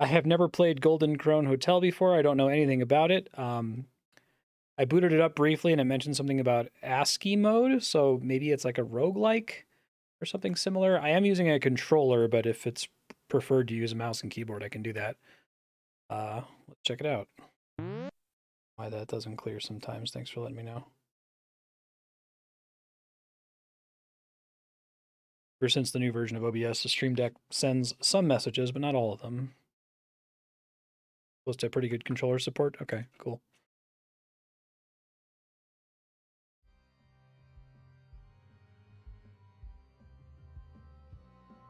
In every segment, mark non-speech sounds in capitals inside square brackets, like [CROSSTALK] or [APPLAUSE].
I have never played Golden Krone Hotel before. I don't know anything about it. Um, I booted it up briefly and it mentioned something about ASCII mode, so maybe it's like a roguelike or something similar. I am using a controller, but if it's preferred to use a mouse and keyboard, I can do that. Uh, let's check it out. Why that doesn't clear sometimes. Thanks for letting me know. Ever since the new version of OBS, the Stream Deck sends some messages, but not all of them. Supposed to have pretty good controller support. Okay, cool.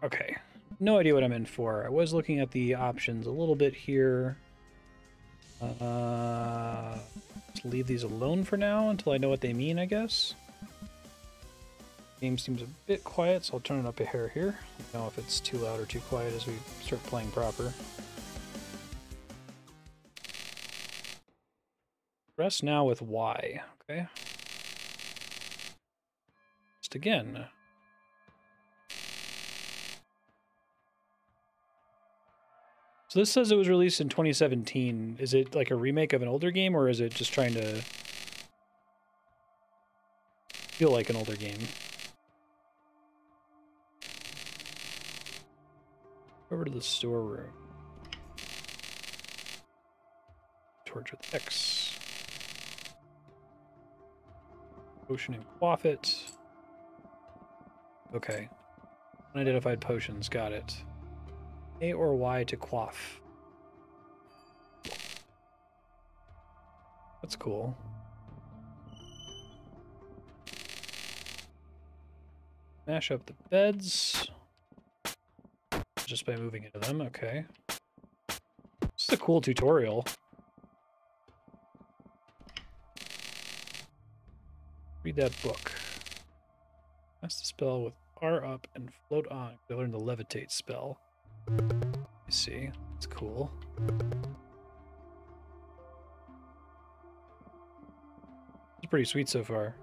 Okay, no idea what I'm in for. I was looking at the options a little bit here. Uh, let's leave these alone for now until I know what they mean, I guess. Game seems a bit quiet, so I'll turn it up a hair here. Let know if it's too loud or too quiet as we start playing proper. Rest now with Y, okay? Just again. So this says it was released in 2017. Is it like a remake of an older game, or is it just trying to feel like an older game? Over to the storeroom. Torch with X. Potion and quaff it. Okay. Unidentified potions, got it. A or Y to quaff. That's cool. Mash up the beds. Just by moving into them, okay. This is a cool tutorial. Read that book. Cast the spell with R up and float on. I learned the levitate spell. I see. It's cool. It's pretty sweet so far.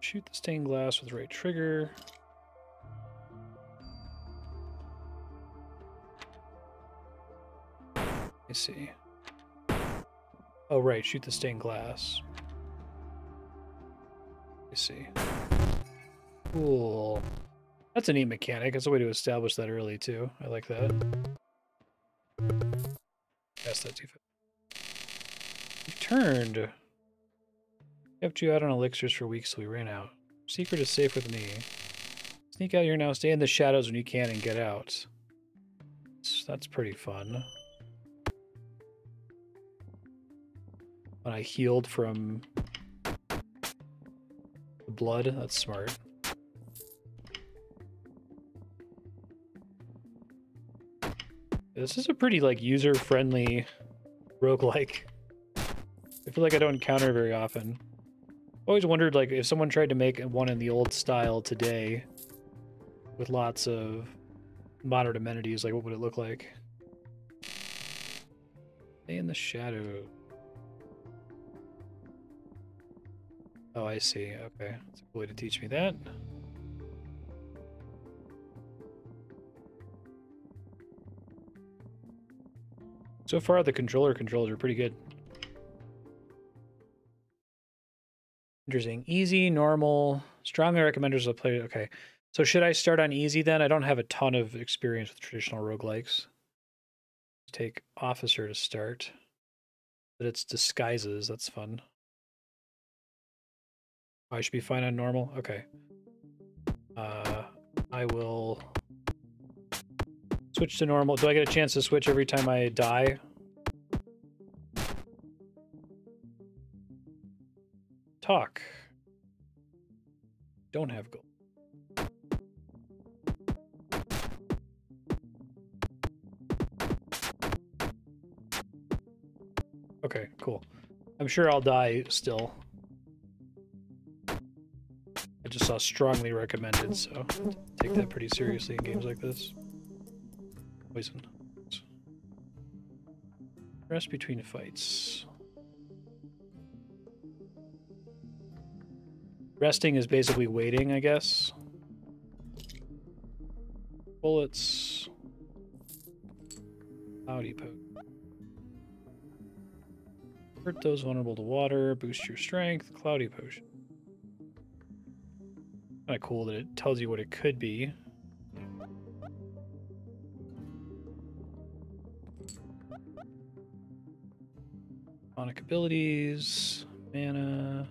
Shoot the stained glass with the right trigger. I see. Oh, right. Shoot the stained glass. I see. Cool. That's a neat mechanic. It's a way to establish that early, too. I like that. Pass that too fast. Returned. Kept you out on elixirs for weeks so we ran out. Secret is safe with me. Sneak out here now, stay in the shadows when you can, and get out. That's pretty fun. When I healed from the blood, that's smart. This is a pretty like user-friendly roguelike. I feel like I don't encounter very often. Always wondered like if someone tried to make one in the old style today with lots of modern amenities, like what would it look like? Stay in the shadow. Oh, I see. Okay. That's a cool way to teach me that. So far, the controller controls are pretty good. Interesting. Easy, normal, strongly recommended as a player. Okay. So should I start on easy then? I don't have a ton of experience with traditional roguelikes. Take officer to start. But it's disguises. That's fun. I should be fine on normal? Okay. Uh, I will Switch to normal. Do I get a chance to switch every time I die? Talk. Don't have gold. Okay, cool. I'm sure I'll die still. I just saw strongly recommended, so take that pretty seriously in games like this. Poison. Rest between fights. Resting is basically waiting, I guess. bullets. Cloudy potion. Hurt those vulnerable to water. Boost your strength. Cloudy potion. Kind of cool that it tells you what it could be. Sonic abilities, mana.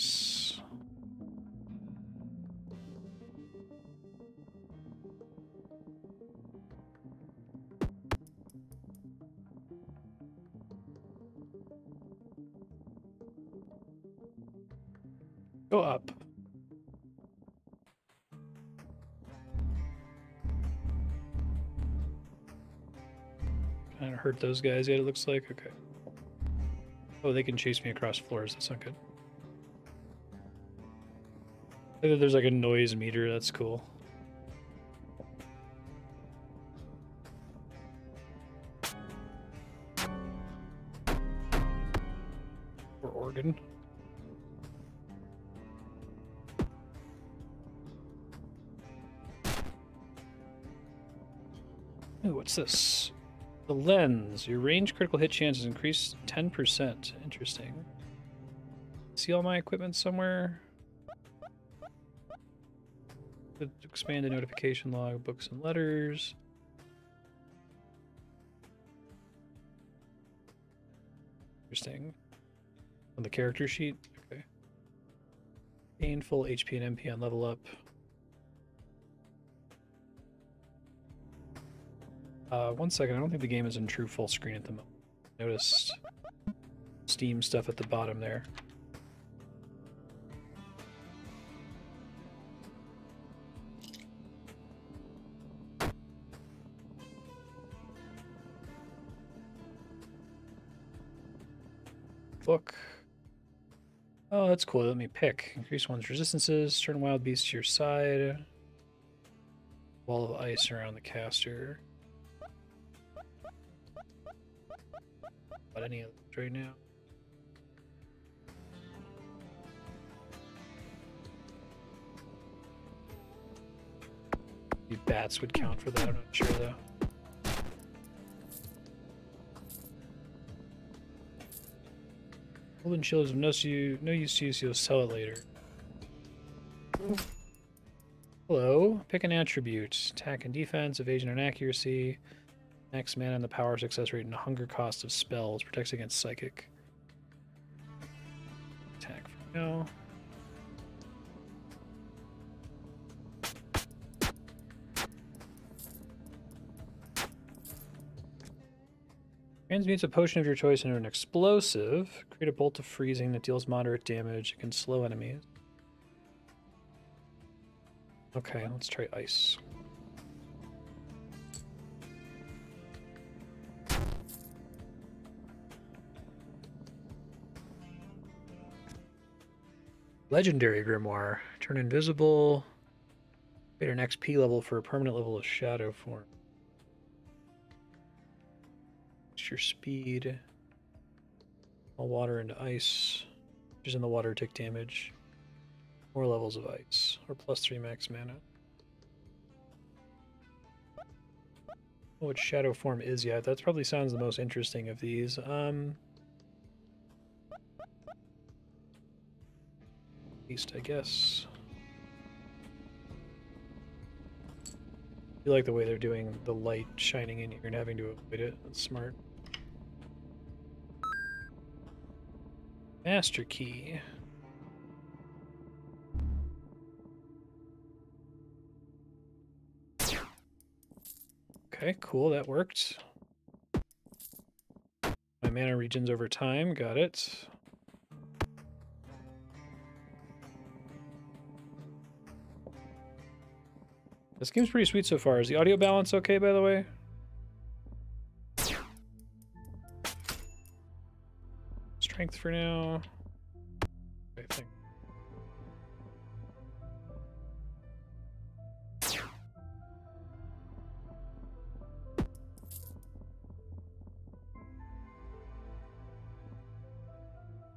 Nice. Go up. Kind of hurt those guys yet, it looks like. Okay. Oh, they can chase me across floors. That's not good. There's like a noise meter. That's cool. Or organ. Ooh, what's this? The lens. Your range critical hit chance is increased 10%. Interesting. See all my equipment somewhere? Expand the notification log, books and letters. Interesting. On the character sheet? Okay. Gain full HP and MP on level up. Uh, one second, I don't think the game is in true full screen at the moment. Noticed Steam stuff at the bottom there. Oh, that's cool. Let me pick. Increase one's resistances. Turn wild beasts to your side. Wall of ice around the caster. But any of those right now. Maybe bats would count for that, I'm not sure though. Golden shield is of no, use, no use to use, you'll sell it later. Hello. Pick an attribute. Attack and defense, evasion and accuracy. Max mana and the power success rate and hunger cost of spells. Protects against psychic. Attack for now. Transmutes a potion of your choice into an explosive. Create a bolt of freezing that deals moderate damage. It can slow enemies. Okay, let's try ice. Legendary Grimoire. Turn invisible. Create an XP level for a permanent level of shadow form. Your speed. All water into ice. Just in the water take damage. More levels of ice. Or plus three max mana. What shadow form is yet? That probably sounds the most interesting of these. Um, least, I guess. I like the way they're doing the light shining in here and having to avoid it. That's smart. Master key. Okay, cool, that worked. My mana regens over time, got it. This game's pretty sweet so far. Is the audio balance okay, by the way? strength for now. I think.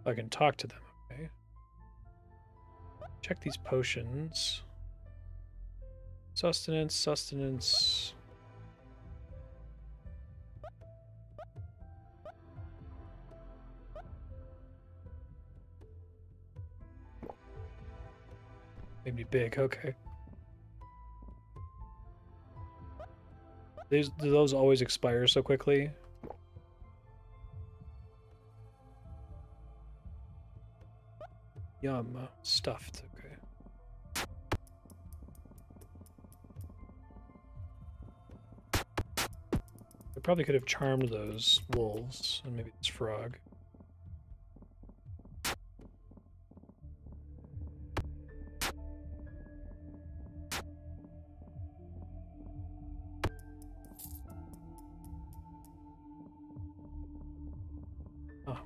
I can talk to them, okay. Check these potions. Sustenance, sustenance. Maybe big, okay. These, do those always expire so quickly? Yum, uh, stuffed, okay. I probably could have charmed those wolves, and maybe this frog.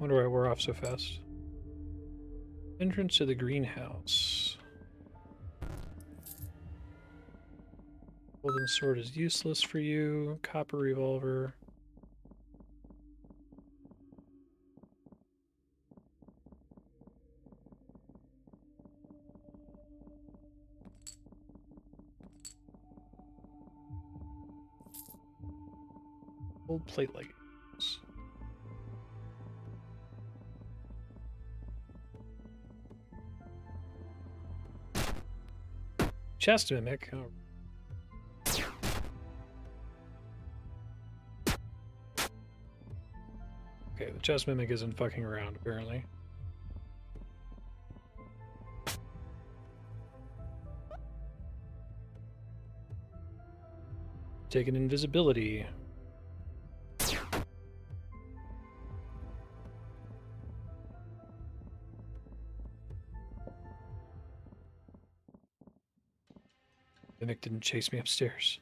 Wonder why we're off so fast. Entrance to the greenhouse. Golden sword is useless for you. Copper revolver. Old plate leggings. Chest mimic. Oh. Okay, the chest mimic isn't fucking around, apparently. Taking invisibility. Didn't chase me upstairs.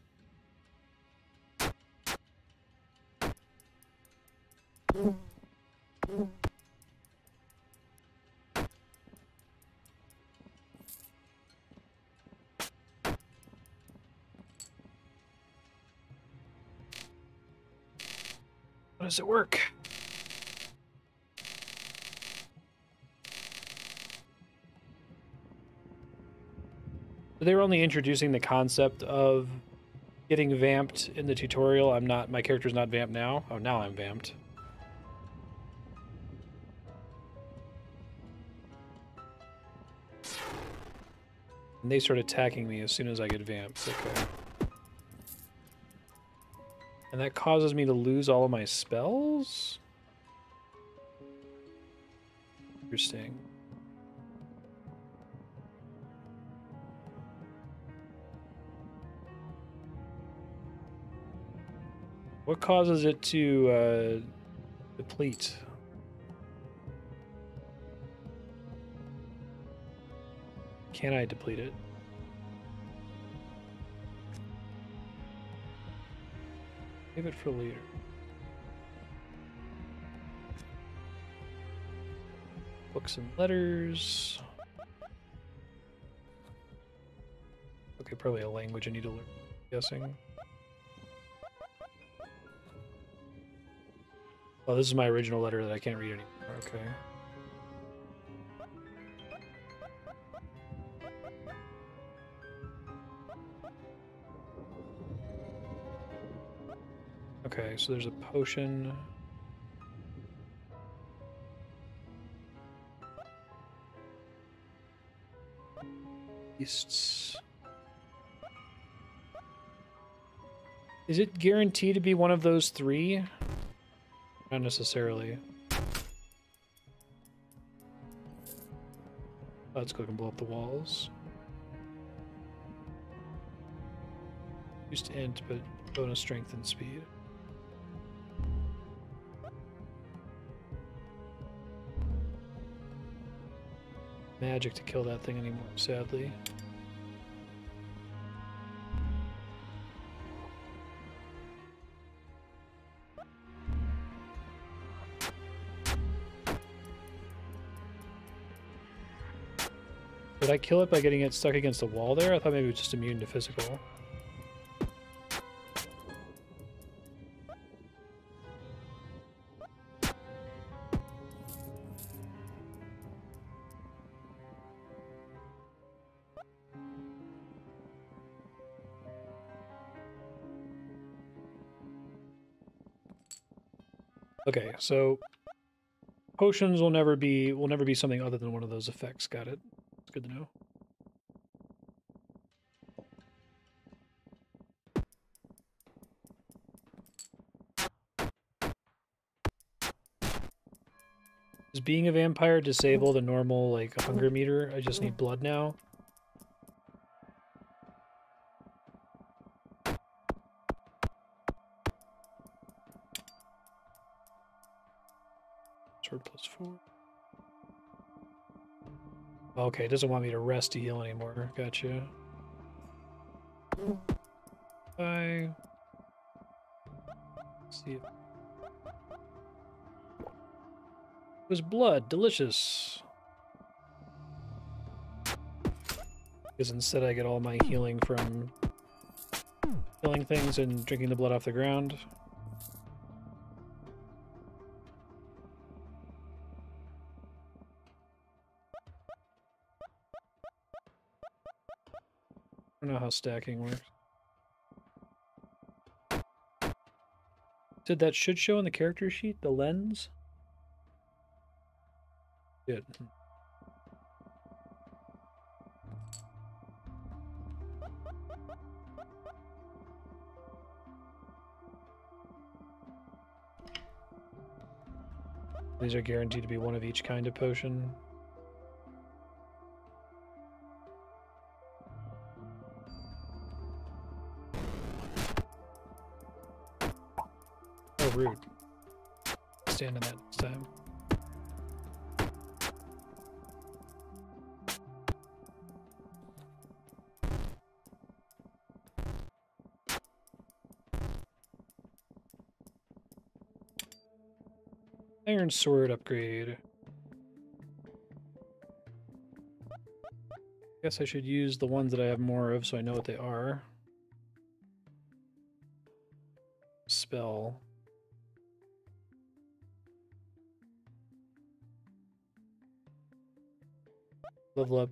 How does it work? They were only introducing the concept of getting vamped in the tutorial. I'm not, my character's not vamped now. Oh, now I'm vamped. And they start attacking me as soon as I get vamped. Okay. And that causes me to lose all of my spells? Interesting. What causes it to uh, deplete? Can I deplete it? Save it for later. Books and letters. Okay, probably a language I need to learn, I'm guessing. Oh, this is my original letter that I can't read anymore. Okay. Okay, so there's a potion. Beasts. Is it guaranteed to be one of those three? Not necessarily. Let's go and blow up the walls. Used to int, but bonus strength and speed. Magic to kill that thing anymore, sadly. kill it by getting it stuck against the wall there? I thought maybe it was just immune to physical. Okay, so potions will never be will never be something other than one of those effects. Got it. It's good to know. Being a vampire disable the normal like hunger mm-hmm. meter? I just need mm-hmm. blood now. Sword plus four. Okay, it doesn't want me to rest to heal anymore. Gotcha. Was blood. Delicious. Because instead I get all my healing from killing things and drinking the blood off the ground. I don't know how stacking works. Did that should show in the character sheet, the lens? Good. These are guaranteed to be one of each kind of potion. Iron sword upgrade. Guess I should use the ones that I have more of so I know what they are. Spell. Level up.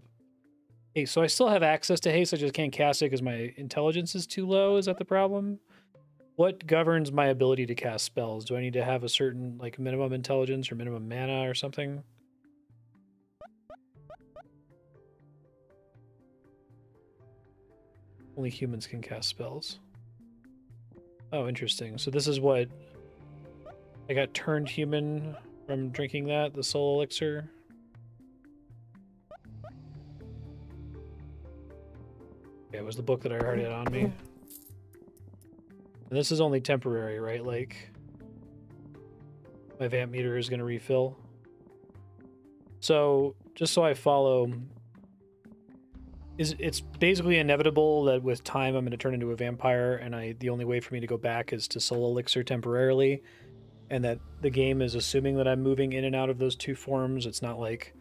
Hey, so I still have access to haste, I just can't cast it because my intelligence is too low. Is that the problem? What governs my ability to cast spells? Do I need to have a certain like minimum intelligence or minimum mana or something? Only humans can cast spells. Oh, interesting. So this is what I got turned human from drinking that, the soul elixir. Yeah, it was the book that I already had on me. And this is only temporary, right? Like, my vamp meter is going to refill. So, just so I follow, is it's basically inevitable that with time I'm going to turn into a vampire, and I the only way for me to go back is to soul elixir temporarily, and that the game is assuming that I'm moving in and out of those two forms. It's not like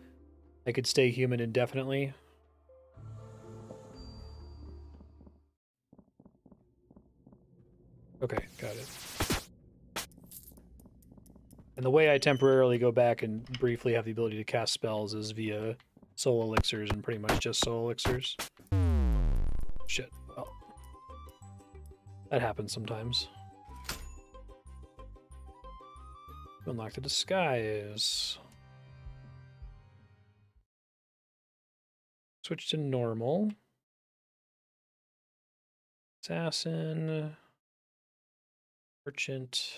I could stay human indefinitely. Okay, got it. And the way I temporarily go back and briefly have the ability to cast spells is via soul elixirs and pretty much just soul elixirs. Shit. Well, that happens sometimes. Unlock the disguise. Switch to normal. Assassin. Merchant.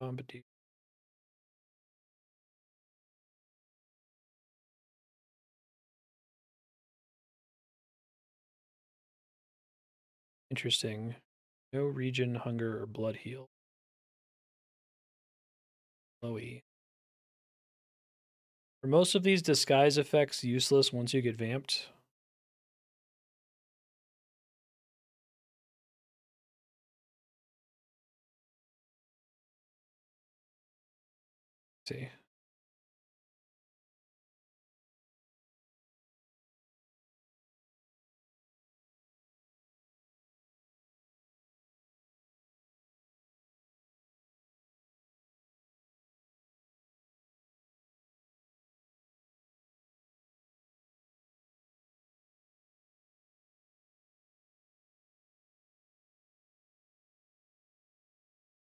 Bombardier. Interesting. No regen, hunger, or blood heal. Chloe. Are most of these disguise effects useless once you get vamped? see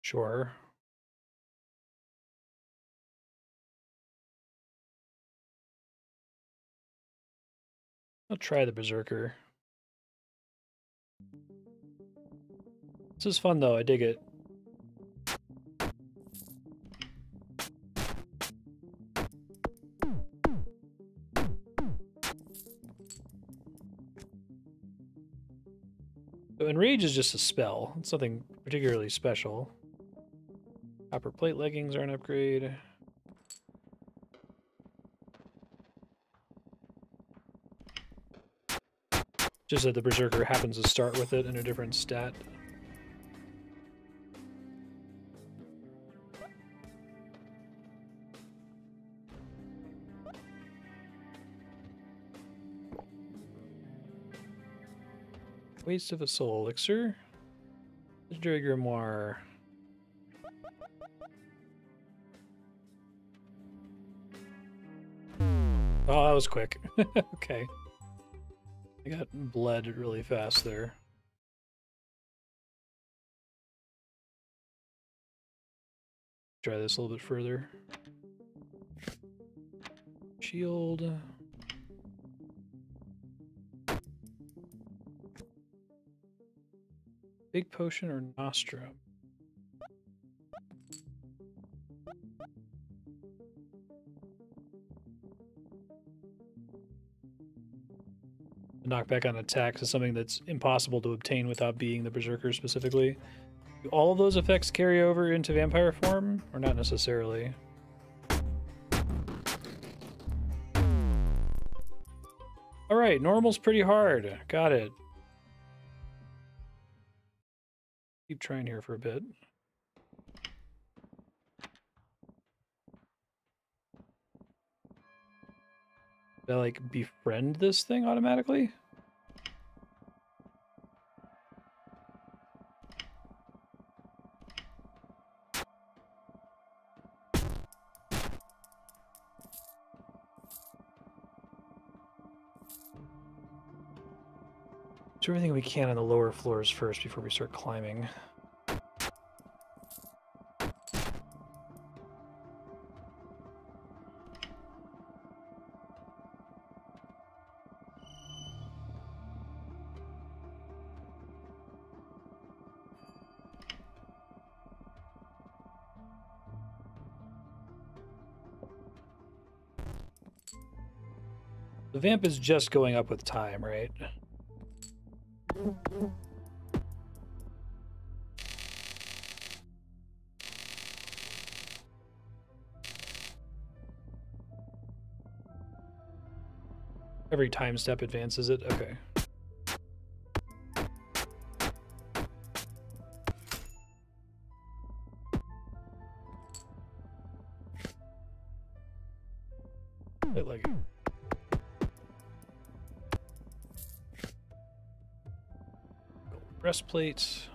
Sure. I'll try the Berserker. This is fun though, I dig it. So Enrage is just a spell. It's nothing particularly special. Copper plate leggings are an upgrade. Just that the Berserker happens to start with it in a different stat. Waste of a soul elixir. Legendary grimoire. Oh, that was quick. [LAUGHS] okay. I got bled really fast there. Try this a little bit further. Shield. Big potion or nostrum? Knockback on attacks is something that's impossible to obtain without being the Berserker specifically. Do all of those effects carry over into vampire form, or not necessarily? Alright, normal's pretty hard. Got it. Keep trying here for a bit. Did like befriend this thing automatically? Do everything we can on the lower floors first before we start climbing. Vamp is just going up with time, right? Every time step advances it? Okay. Breastplate.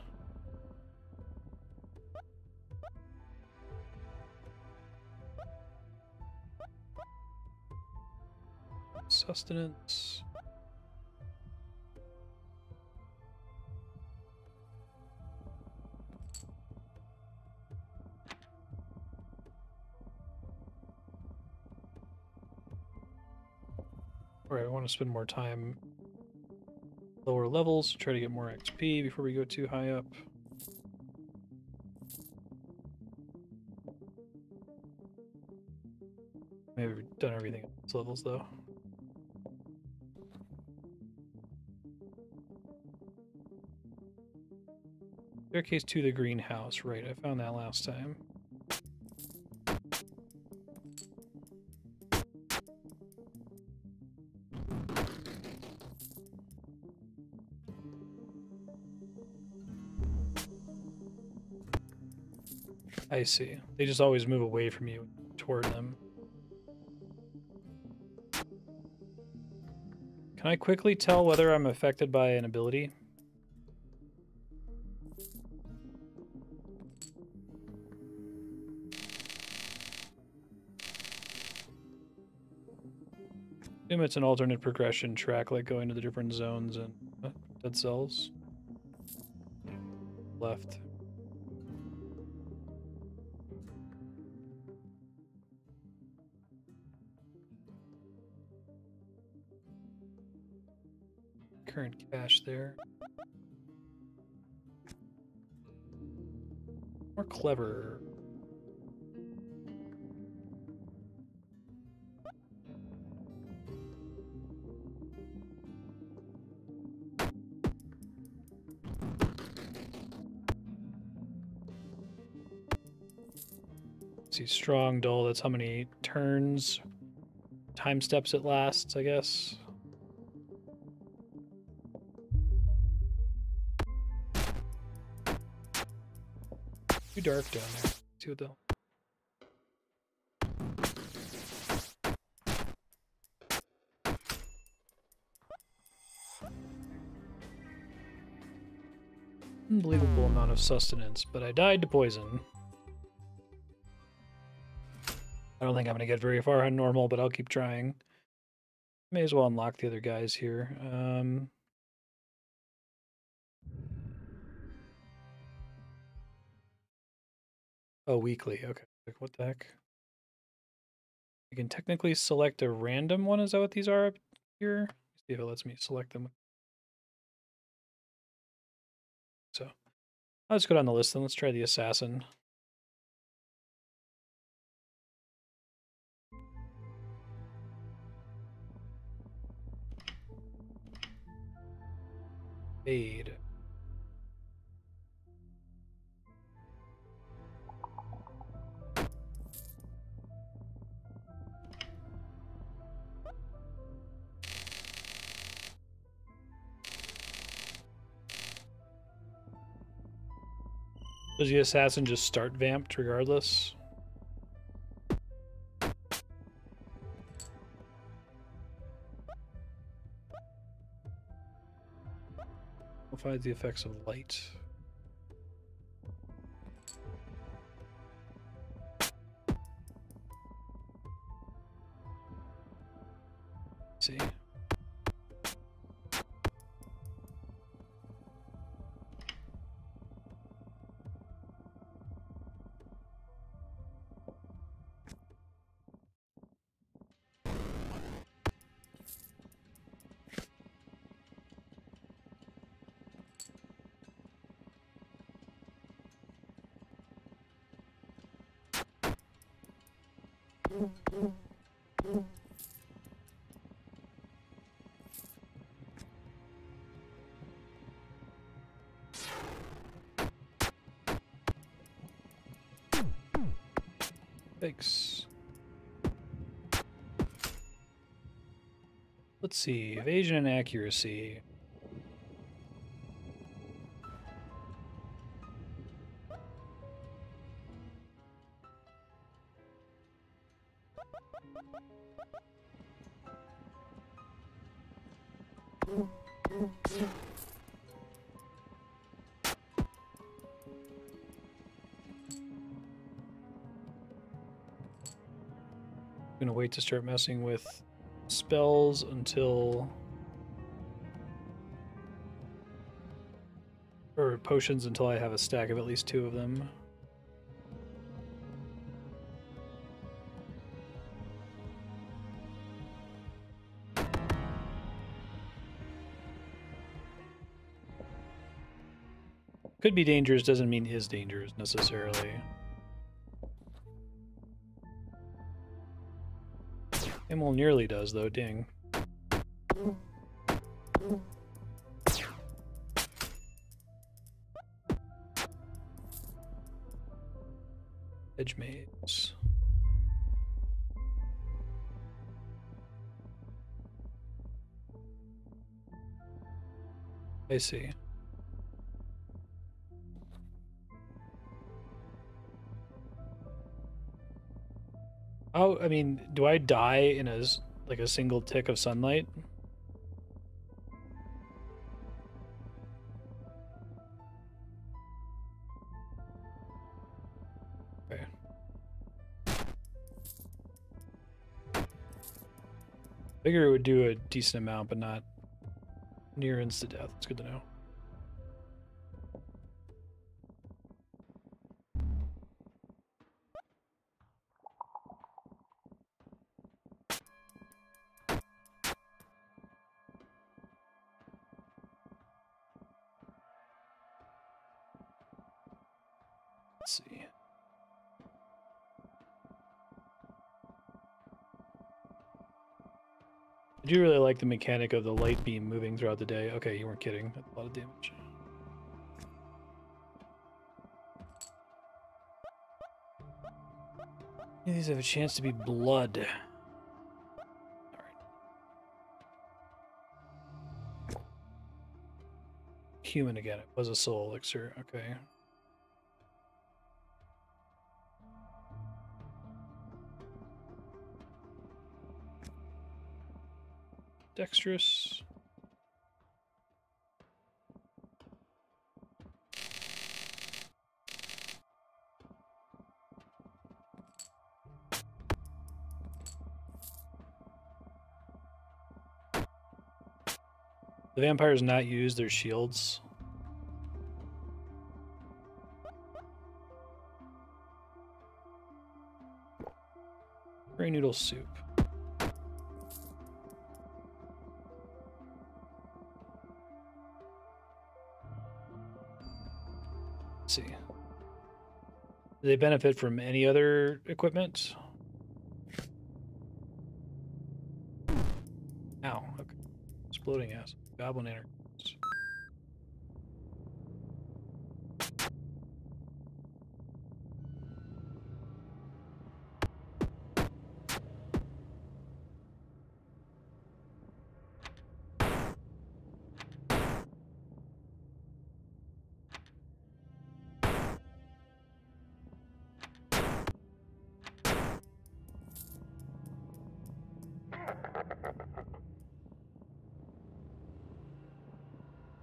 Sustenance. Alright, I want to spend more time lower levels try to get more XP before we go too high up. Maybe we've done everything at these levels though. Staircase to the greenhouse, right, I found that last time. I see. They just always move away from you toward them. Can I quickly tell whether I'm affected by an ability? Assume it's an alternate progression track, like going to the different zones and uh, Dead Cells. Left. Cache there. More clever. See, strong, dull, that's how many turns, time steps it lasts, I guess. Too dark down there. See what the Unbelievable amount of sustenance, but I died to poison. I don't think I'm going to get very far on normal, but I'll keep trying. May as well unlock the other guys here. Um, oh, weekly. Okay. Like, what the heck? I can technically select a random one. Is that what these are up here? Let's see if it lets me select them. So let's go down the list then. Let's try the assassin. Fade. Does the assassin just start vamped regardless? Amplifies the effects of light. See, evasion and accuracy. gonna wait to start messing with spells until or potions until I have a stack of at least two of them. Could be dangerous doesn't mean is dangerous necessarily. It nearly does though, ding. Edge maze. I see. Oh, I mean, do I die in a like a single tick of sunlight? Okay. Figure it would do a decent amount, but not near instant death. It's good to know. Do really like the mechanic of the light beam moving throughout the day. Okay, you weren't kidding. That's a lot of damage. These have a chance to be blood. Human again. It was a soul elixir. Okay. Dexterous. The vampires not use their shields. Curry noodle soup. Do they benefit from any other equipment? Ow, okay. Exploding ass. Goblin energy.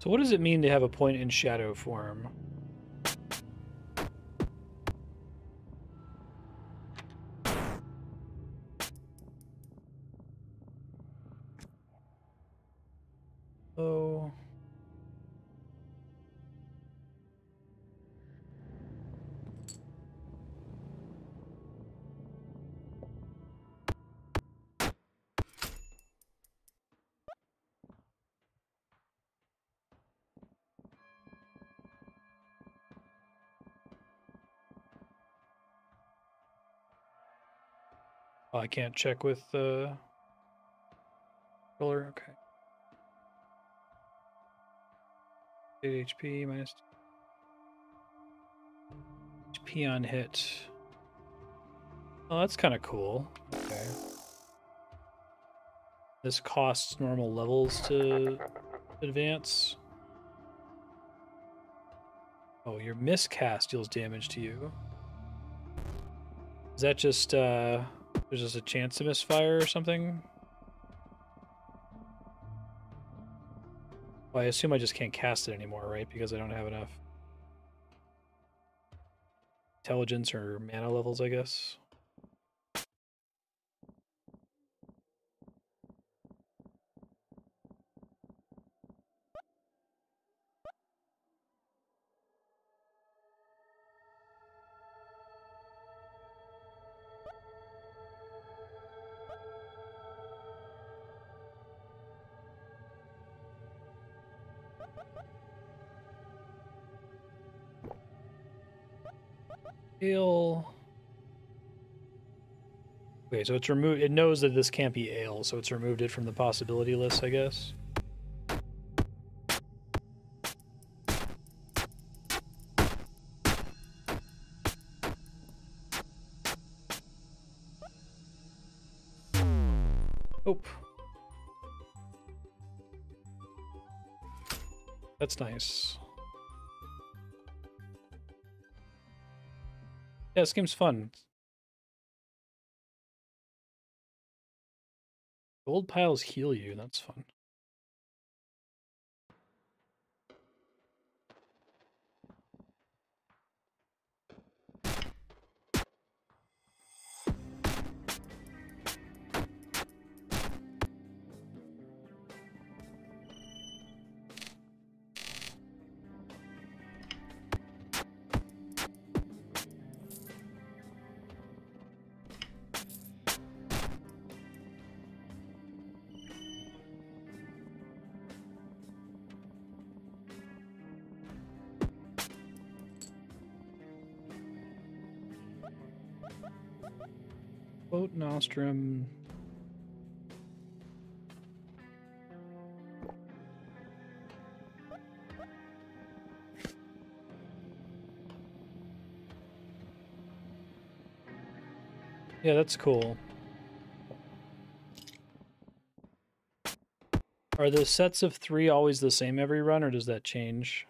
What does it mean to have a point in shadow form? Can't check with the controller. Okay. 8 HP minus HP on hit. Oh, that's kind of cool. Okay. This costs normal levels to advance. Oh, your miscast deals damage to you. Is that just, uh, there's just a chance to misfire or something? Well, I assume I just can't cast it anymore, right? Because I don't have enough intelligence or mana levels, I guess. Ale. Okay, so it's removed. It knows that this can't be ale, so it's removed it from the possibility list, I guess. That's nice. Yeah, this game's fun. Gold piles heal you, that's fun. Yeah, that's cool. Are the sets of three always the same every run, or does that change?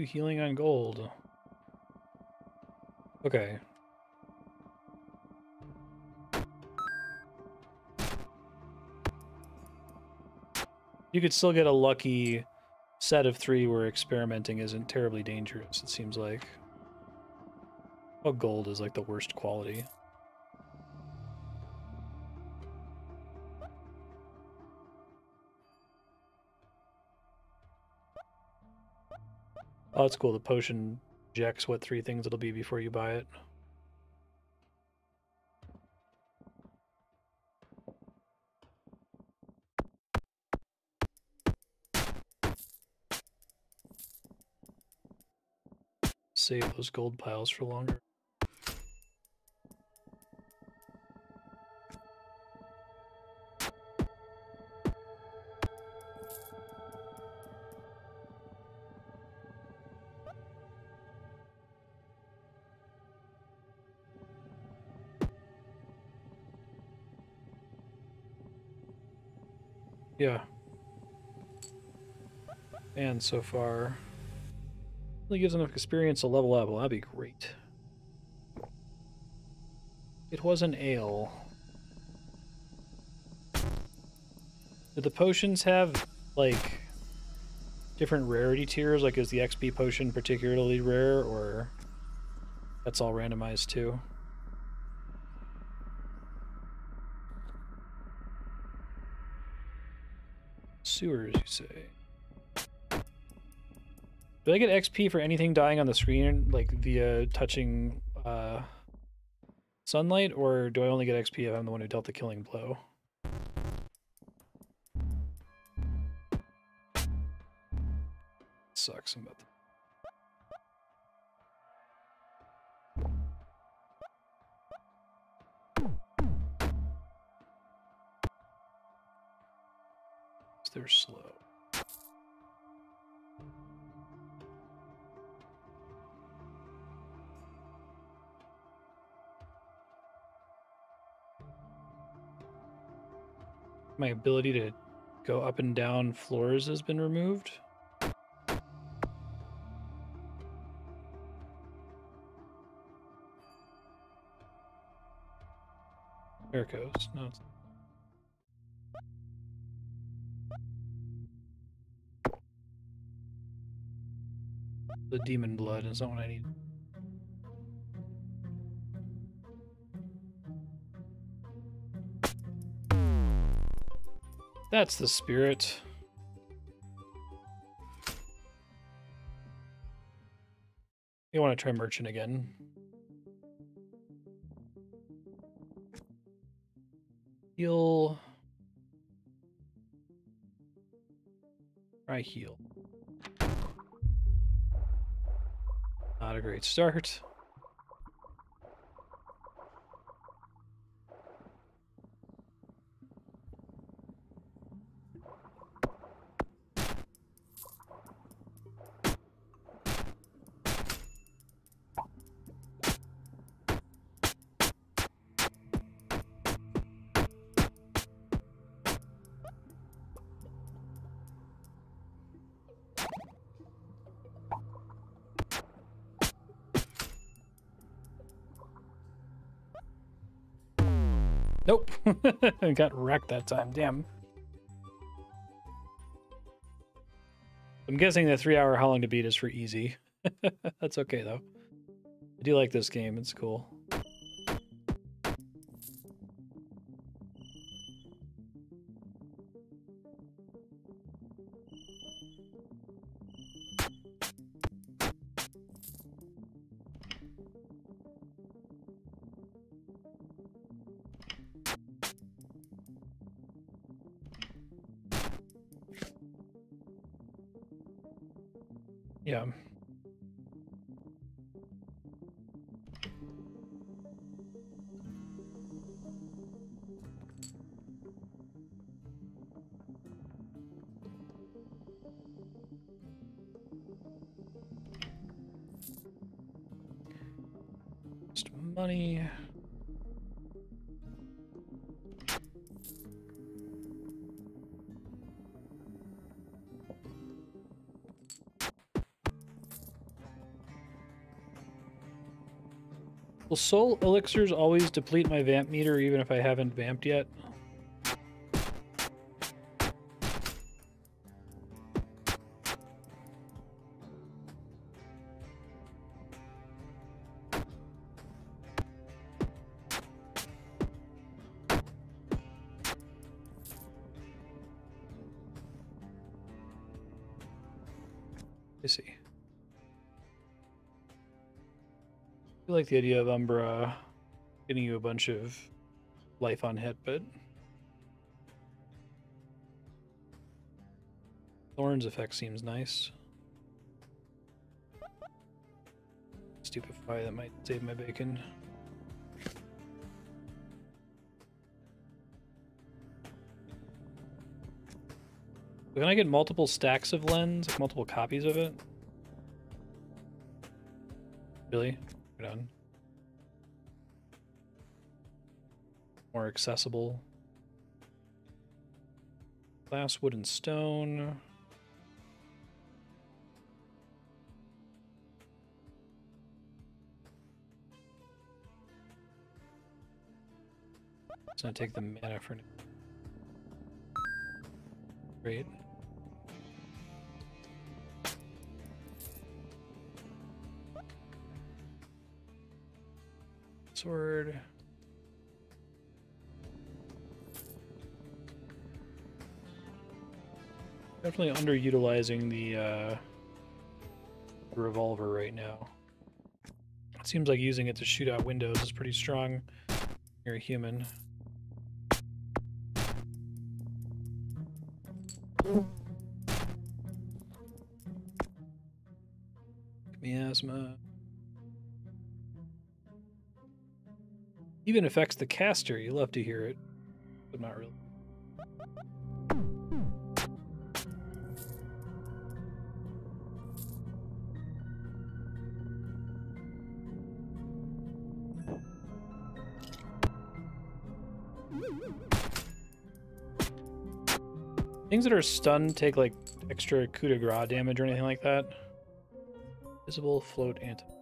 You healing on gold. Okay. You could still get a lucky set of three where experimenting isn't terribly dangerous, it seems like. Oh, gold is like the worst quality. Oh, that's cool. The potion jacks what three things it'll be before you buy it. Save those gold piles for longer. So far, really gives enough experience to level up. Well, that'd be great. It was an ale. Do the potions have, like, different rarity tiers? Like, is the XP potion particularly rare, or that's all randomized too? Sewers, you say? Do I get XP for anything dying on the screen, like via touching uh, sunlight, or do I only get XP if I'm the one who dealt the killing blow? Sucks about that. They're slow. My ability to go up and down floors has been removed. There it goes. No, it's the demon blood is not what I need. That's the spirit. You want to try merchant again. Heal. Try heal. Not a great start. Nope. [LAUGHS] Got wrecked that time. Damn. I'm guessing the three hour how long to beat is for easy. [LAUGHS] That's okay though. I do like this game. It's cool. Soul elixirs always deplete my vamp meter even if I haven't vamped yet? I see. Like the idea of Umbra getting you a bunch of life on hit, but Thorn's effect seems nice. Stupefy, that might save my bacon. Can I get multiple stacks of lens, like multiple copies of it? Really? On. More accessible. Glass, wood, and stone. It's gonna take the mana for Great. Sword. Definitely underutilizing the uh, revolver right now. It seems like using it to shoot out windows is pretty strong. You're a human. Miasma. Even affects the caster. You love to hear it, but not really. Things that are stunned take like extra coup de grace damage or anything like that. Visible float antidote.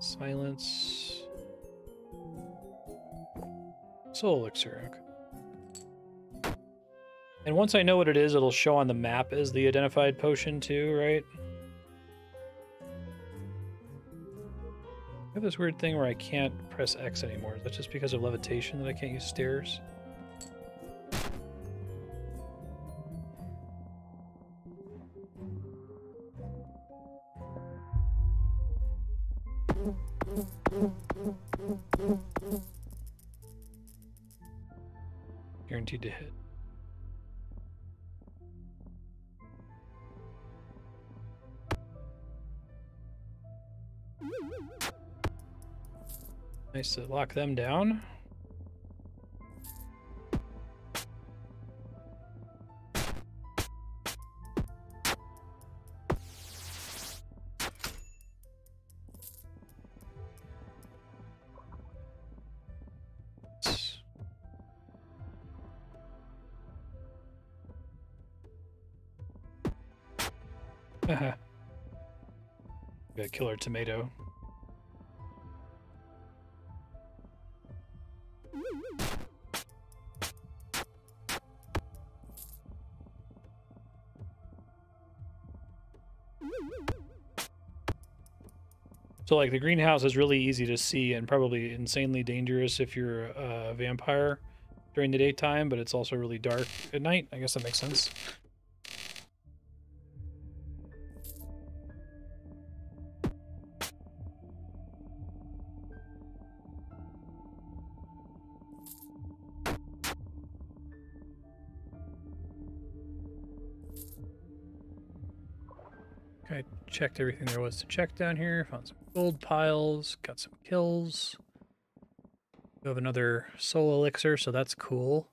Silence. Soul elixir. Okay. And once I know what it is, it'll show on the map as the identified potion too, right? I have this weird thing where I can't press X anymore. Is that just because of levitation that I can't use stairs? Guaranteed to hit. Nice to lock them down. Killer tomato. So like the greenhouse is really easy to see and probably insanely dangerous if you're a vampire during the daytime, but it's also really dark at night. I guess that makes sense. Checked everything there was to check down here. Found some gold piles. Got some kills. We have another soul elixir, so that's cool.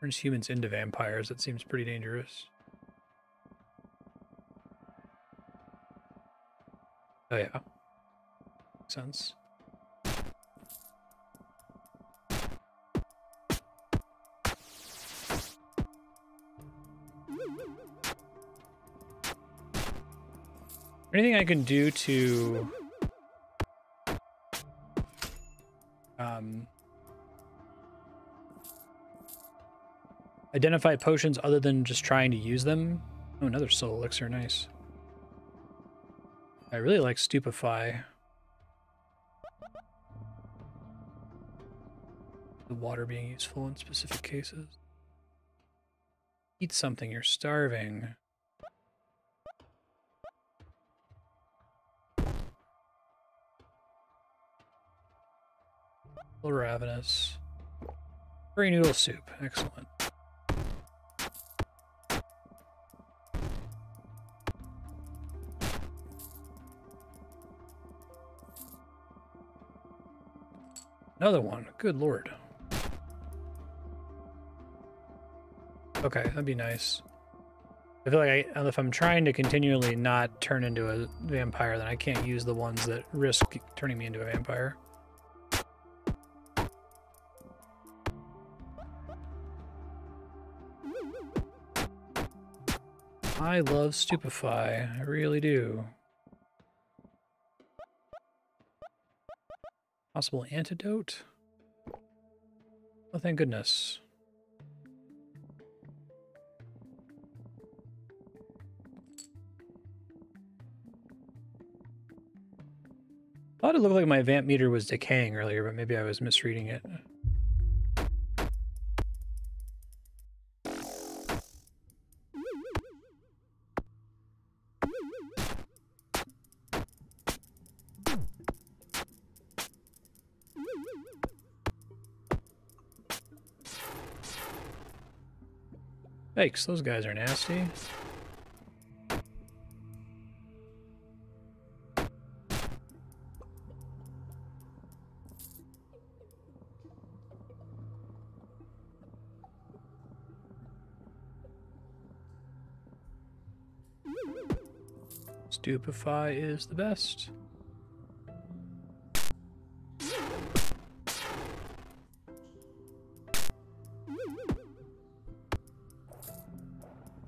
Turns humans into vampires. That seems pretty dangerous. Oh yeah. Makes sense. Anything I can do to um, identify potions other than just trying to use them? Oh, another soul elixir, nice. I really like Stupefy. The water being useful in specific cases. Eat something, you're starving. Little ravenous. Curry noodle soup, excellent. Another one, good lord. Okay, that'd be nice. I feel like I, uh, if I'm trying to continually not turn into a vampire, then I can't use the ones that risk turning me into a vampire. I love Stupefy. I really do. Possible antidote? Oh, thank goodness. thought it looked like my vamp meter was decaying earlier, but maybe I was misreading it. Yikes, those guys are nasty. Stupefy is the best.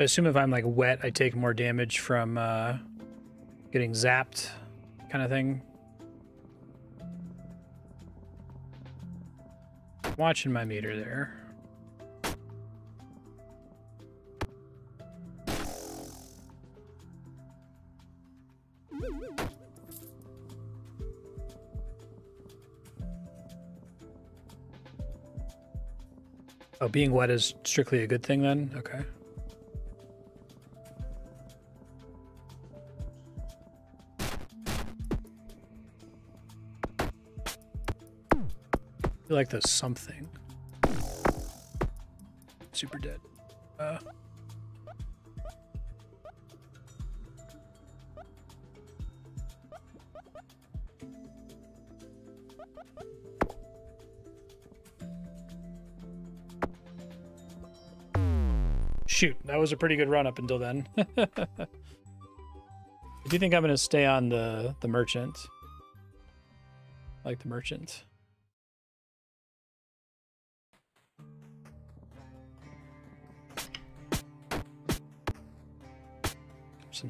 Assume if I'm like wet, I take more damage from uh, getting zapped, kind of thing. Watching my meter there. Oh, being wet is strictly a good thing then? Okay. Like there's something. Super dead. Uh. Shoot, that was a pretty good run up until then. [LAUGHS] I do think I'm going to stay on the, the merchant. like the merchant.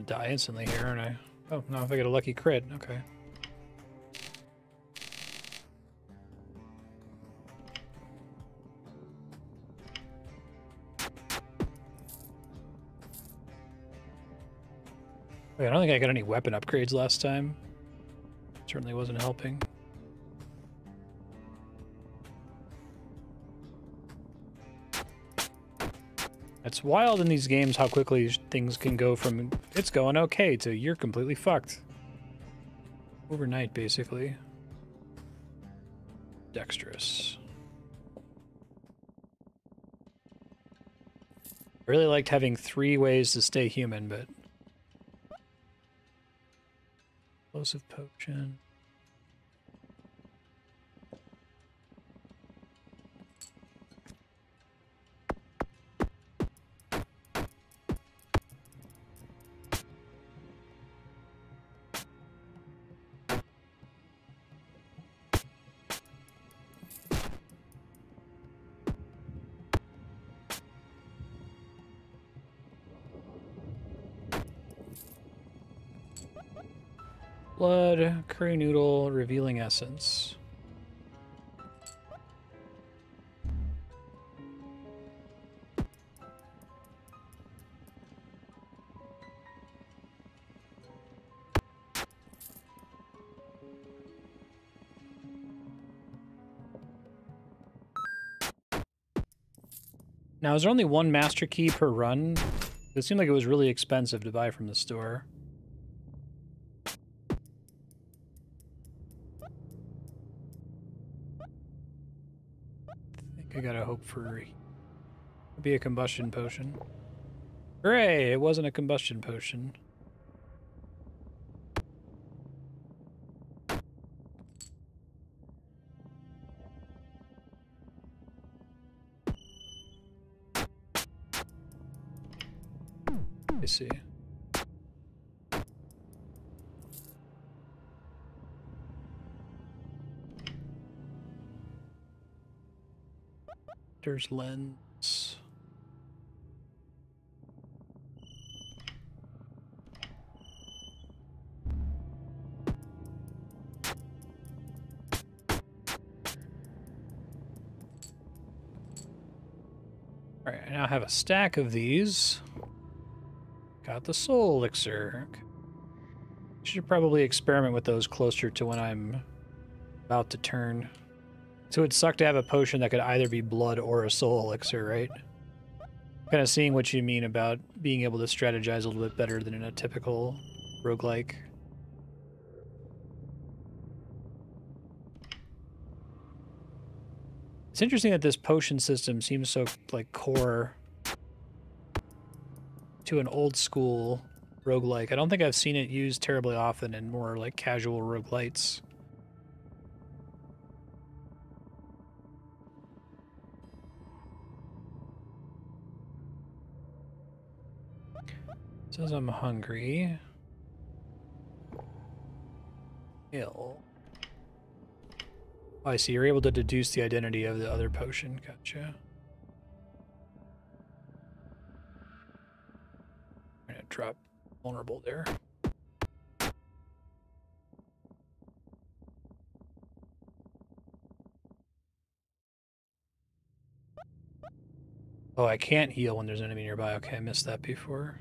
Die instantly here, aren't I? Oh, no, if I get a lucky crit, okay. Wait, I don't think I got any weapon upgrades last time. Certainly wasn't helping. It's wild in these games how quickly things can go from it's going okay to you're completely fucked. Overnight, basically. Dexterous. I really liked having three ways to stay human, but explosive potion. Curry noodle, revealing essence. Now, is there only one master key per run? It seemed like it was really expensive to buy from the store. For be a combustion potion. Hooray! It wasn't a combustion potion. Lens. Alright, I now have a stack of these. Got the soul elixir. Should probably experiment with those closer to when I'm about to turn. So it'd suck to have a potion that could either be blood or a soul elixir, right? Kind of seeing what you mean about being able to strategize a little bit better than in a typical roguelike. It's interesting that this potion system seems so like core to an old school roguelike. I don't think I've seen it used terribly often in more like casual roguelites. Says I'm hungry. Ill. Oh, I see. You're able to deduce the identity of the other potion. Gotcha. I'm gonna drop vulnerable there. Oh, I can't heal when there's an enemy nearby. Okay, I missed that before.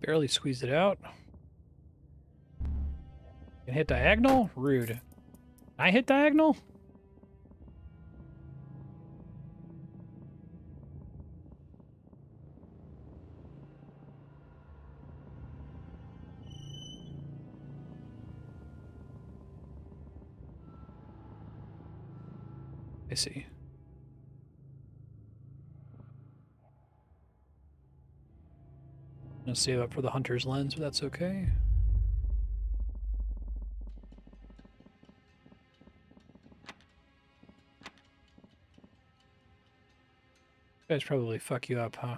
Barely squeezed it out. Can hit diagonal? Rude. I hit diagonal? I see. Gonna save up for the hunter's lens, but that's okay. guys probably fuck you up, huh?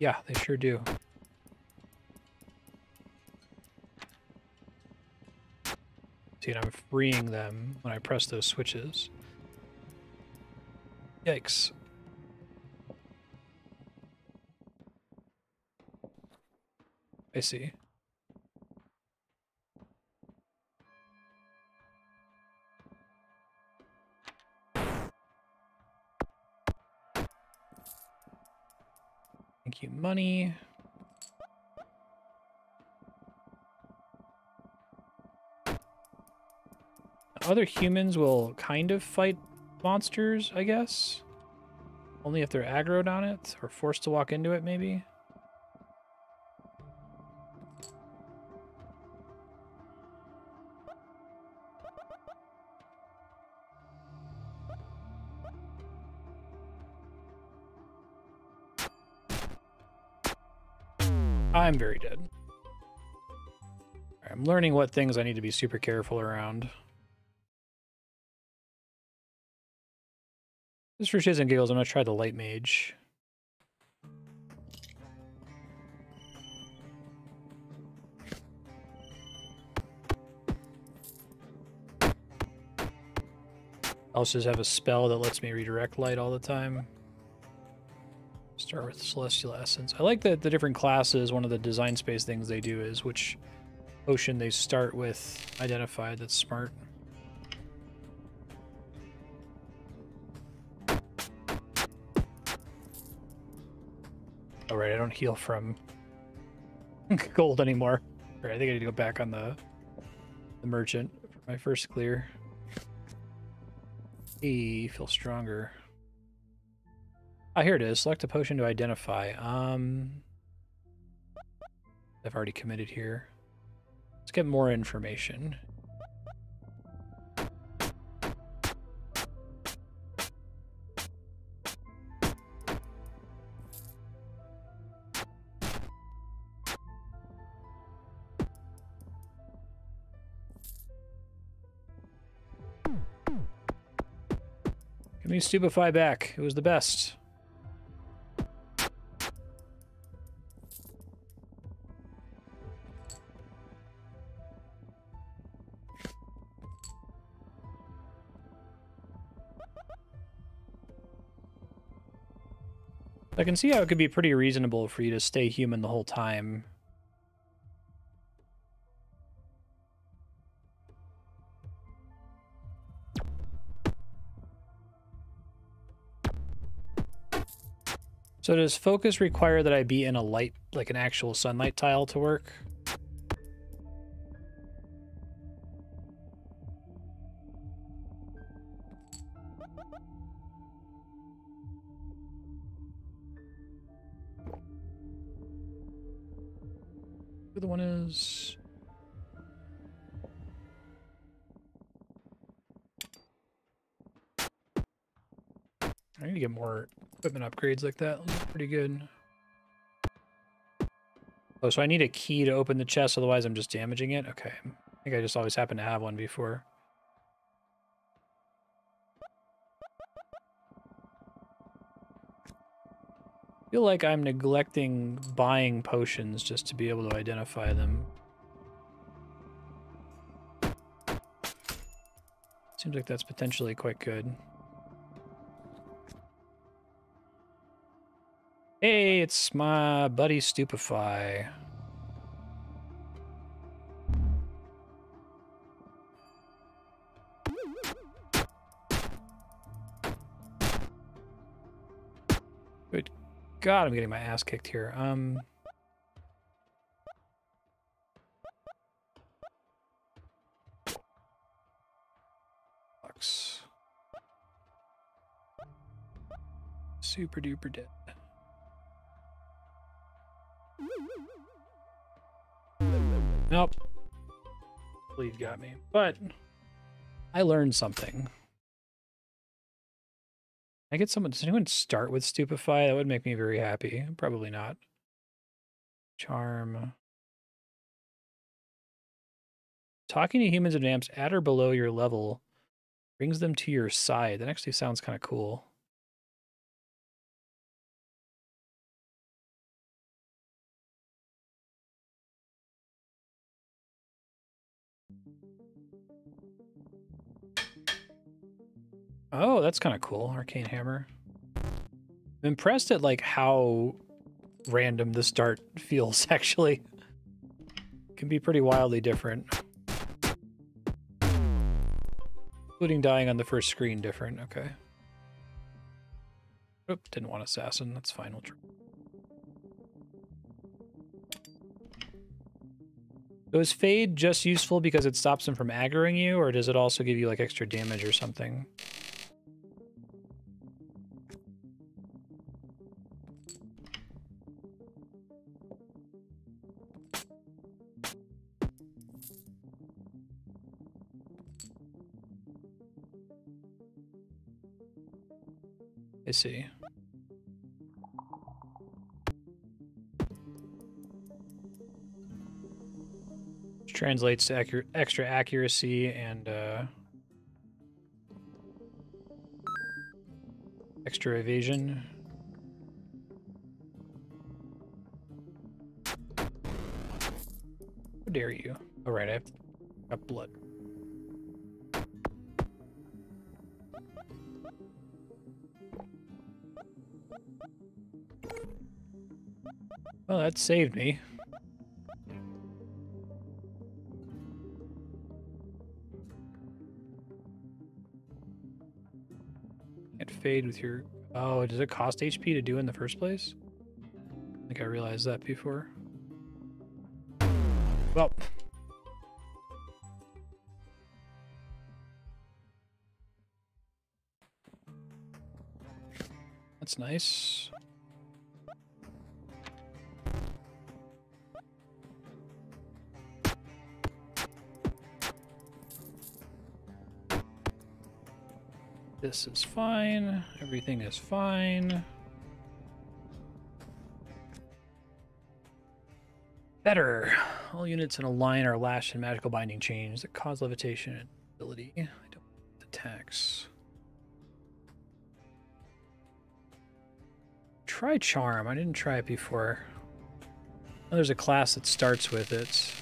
Yeah, they sure do. See, and I'm freeing them when I press those switches. Yikes. I see. Thank you, money. Other humans will kind of fight monsters, I guess. Only if they're aggroed on it or forced to walk into it, maybe. I'm very dead. I'm learning what things I need to be super careful around. Just for shits and giggles, I'm gonna try the light mage. I'll just have a spell that lets me redirect light all the time. Start with Celestial Essence. I like that the different classes, one of the design space things they do is which potion they start with identified. That's smart. All right, I don't heal from [LAUGHS] gold anymore. All right, I think I need to go back on the the merchant for my first clear. Hey, feel stronger. Ah, here it is. Select a potion to identify. Um, I've already committed here. Let's get more information. Give me Stupefy back. It was the best. Can see how it could be pretty reasonable for you to stay human the whole time. So does focus require that I be in a light, like an actual sunlight tile to work? Who the one is? I need to get more equipment upgrades like that. Looks pretty good. Oh, so I need a key to open the chest, otherwise I'm just damaging it? Okay. I think I just always happen to have one before. Feel like I'm neglecting buying potions just to be able to identify them. Seems like that's potentially quite good. Hey, it's my buddy Stupefy. God, I'm getting my ass kicked here. Um... Super duper dead. Nope. Bleed got me. But I learned something. I get someone, does anyone start with Stupefy? That would make me very happy. Probably not. Charm. Talking to humans and amps at or below your level brings them to your side. That actually sounds kind of cool. Oh, that's kind of cool. Arcane Hammer. I'm impressed at like how random the start [LAUGHS] feels actually. Can be pretty wildly different. Including dying on the first screen different, okay. Oop, didn't want assassin, that's fine, we'll try. So is Fade just useful because it stops them from aggroing you, or does it also give you like extra damage or something? See. Which translates to extra accuracy and uh, extra evasion. How dare you? All right, I have got blood. Well, that saved me. Can't fade with your... Oh, does it cost HP to do in the first place? I think I realized that before. Well... That's nice. This is fine. Everything is fine. Better. All units in a line are lashed in magical binding chains that cause levitation ability. I don't the tax. Try charm. I didn't try it before. There's a class that starts with it.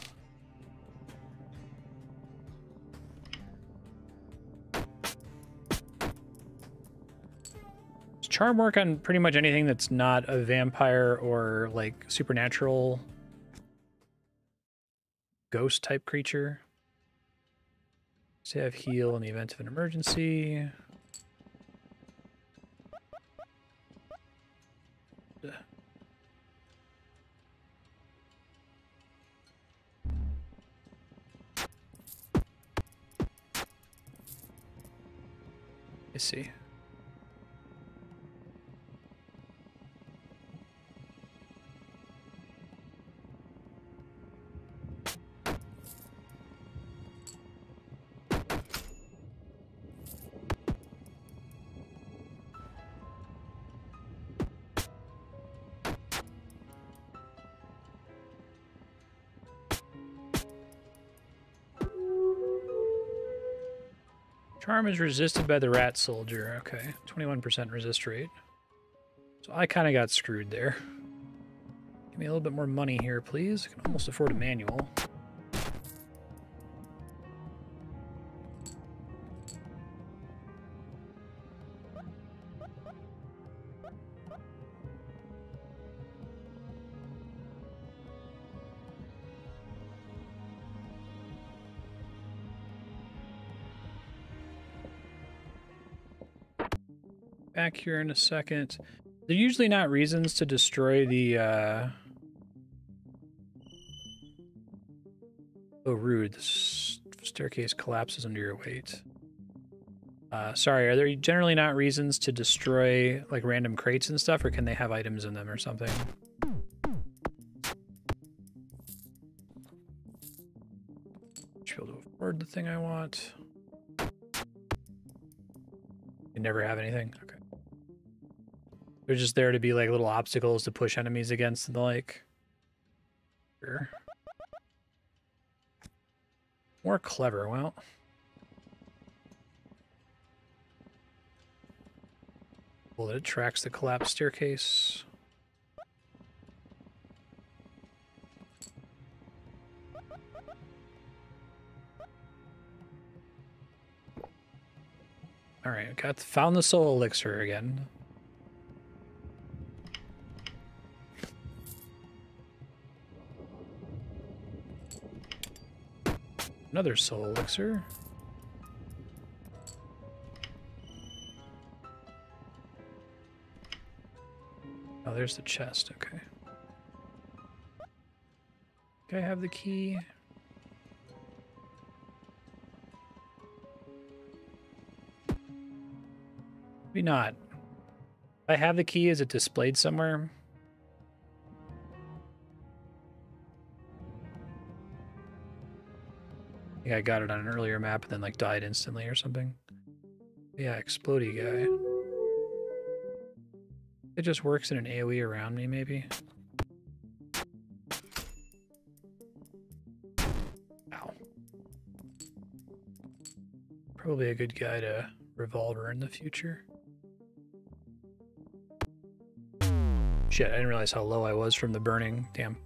Charm work on pretty much anything that's not a vampire or like supernatural ghost type creature. So have heal in the event of an emergency. I see. Charm is resisted by the rat soldier. Okay, 21% resist rate. So I kind of got screwed there. Give me a little bit more money here, please. I can almost afford a manual. Back here in a second. They're usually not reasons to destroy the, uh... Oh, rude. The staircase collapses under your weight. Uh, sorry, are there generally not reasons to destroy, like, random crates and stuff, or can they have items in them or something? Should be able to afford the thing I want. You never have anything? Okay. They're just there to be like little obstacles to push enemies against and the like. Sure. More clever, well. Well, it tracks the collapsed staircase. All right, got found the soul elixir again. Another soul elixir. Oh, there's the chest. Okay. Do I have the key? Maybe not. If I have the key, is it displayed somewhere? Think I got it on an earlier map and then like died instantly or something. Yeah, explodey guy. It just works in an AoE around me, maybe. Ow. Probably a good guy to revolver in the future. Shit, I didn't realize how low I was from the burning. Damn.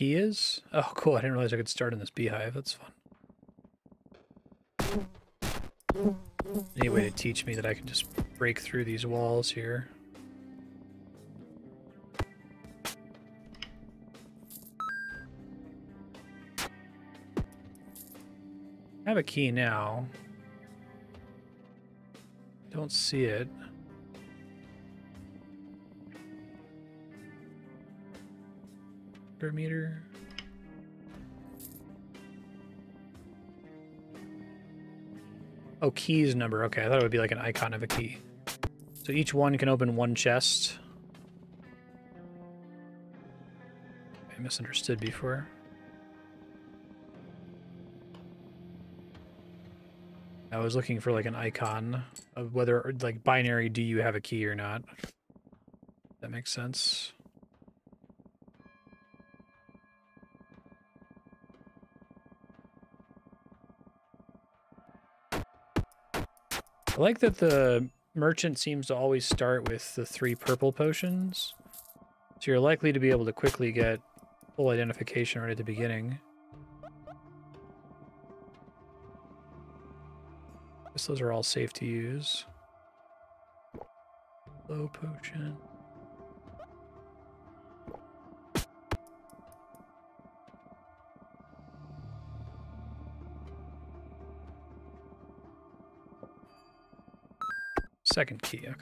Key is? Oh, [LAUGHS] cool. I didn't realize I could start in this beehive. That's fun. Any way to teach me that I can just break through these walls here? I have a key now. Don't see it. Meter. Oh, keys number. Okay, I thought it would be like an icon of a key. So each one can open one chest. I misunderstood before. I was looking for like an icon of whether like binary do you have a key or not. That makes sense. I like that the merchant seems to always start with the three purple potions. So you're likely to be able to quickly get full identification right at the beginning. I Guess those are all safe to use. Low potion. Second key, okay.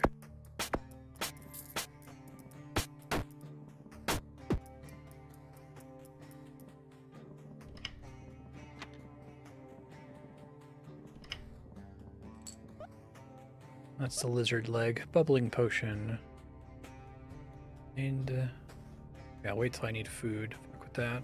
That's the lizard leg. Bubbling potion. And, uh, yeah, wait till I need food. Fuck with that.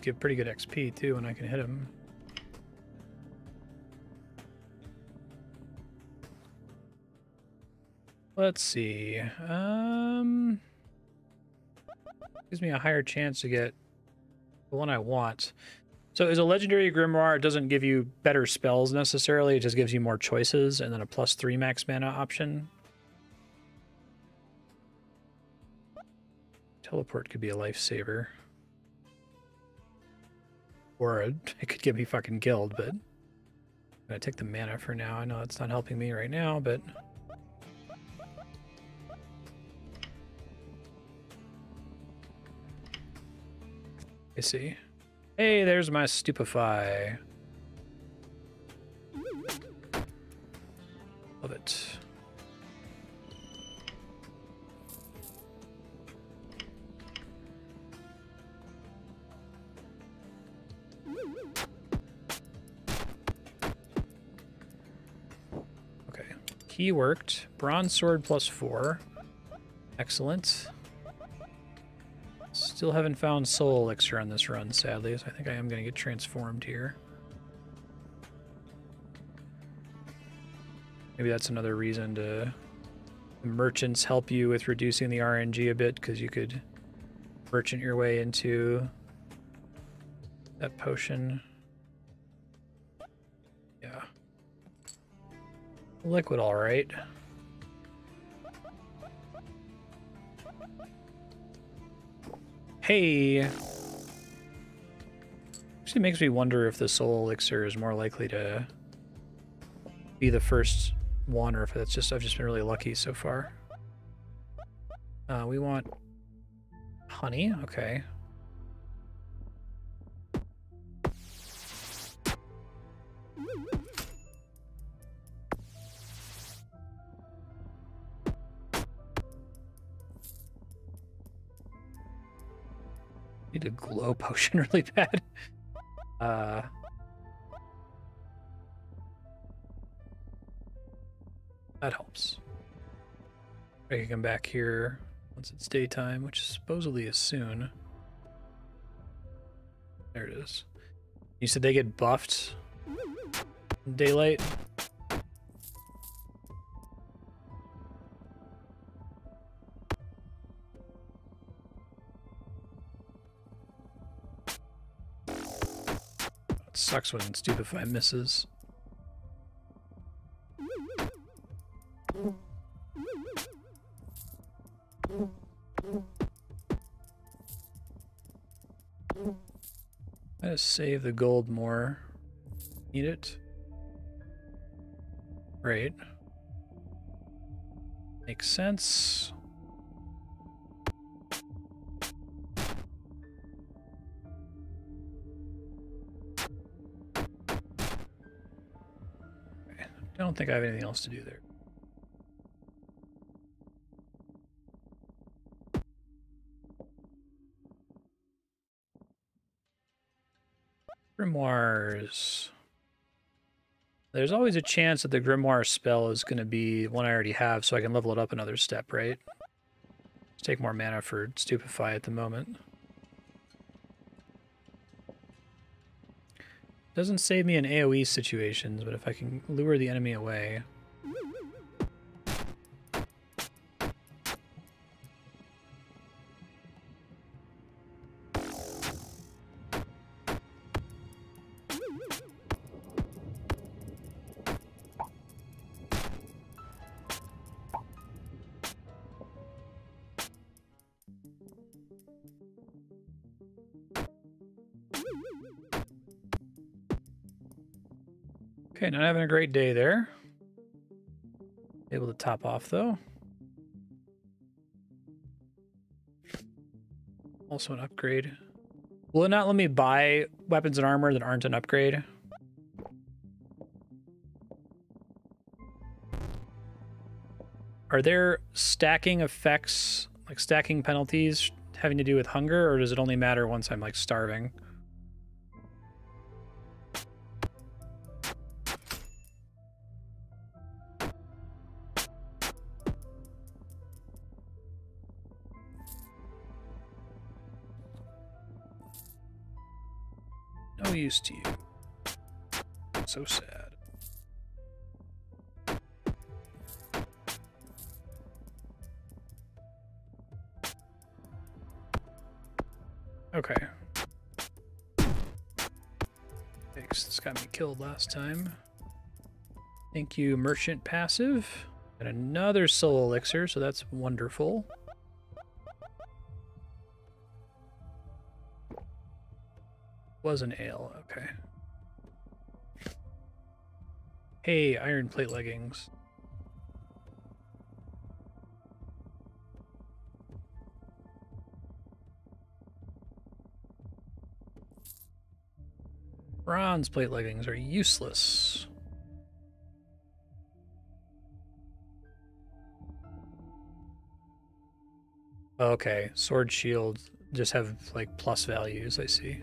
Dudes give pretty good XP too when I can hit them. Let's see. Um, gives me a higher chance to get the one I want. So is a legendary grimoire, it doesn't give you better spells necessarily, it just gives you more choices and then a plus three max mana option. Teleport could be a lifesaver. Or it could get me fucking killed, but I'm gonna take the mana for now. I know it's not helping me right now, but I see. Hey, there's my stupefy. Love it. Key worked. Bronze sword plus four. Excellent. Still haven't found soul elixir on this run, sadly, so I think I am going to get transformed here. Maybe that's another reason to merchants help you with reducing the RNG a bit, because you could merchant your way into that potion. Liquid all right. Hey! Actually makes me wonder if the soul elixir is more likely to be the first one or if that's just I've just been really lucky so far. Uh, we want honey, okay. Potion [LAUGHS] really bad. Uh, that helps. I can come back here once it's daytime, which supposedly is soon. There it is. You said they get buffed in daylight? Sucks when Stupefy misses. Let's save the gold more. Need it. Great. Makes sense. Don't think I have anything else to do there. Grimoires. There's always a chance that the Grimoire spell is going to be one I already have, so I can level it up another step, right? Just take more mana for Stupefy at the moment. Doesn't save me in AoE situations, but if I can lure the enemy away... Not having a great day there. Able to top off though. Also an upgrade. Will it not let me buy weapons and armor that aren't an upgrade? Are there stacking effects, like stacking penalties having to do with hunger, or does it only matter once I'm like starving? No use to you. So sad. Okay. Thanks, this got me killed last time. Thank you, Merchant Passive. And another Soul Elixir, so that's wonderful. Was an ale, okay. Hey, iron plate leggings. Bronze plate leggings are useless. Okay, sword shield just have like plus values, I see.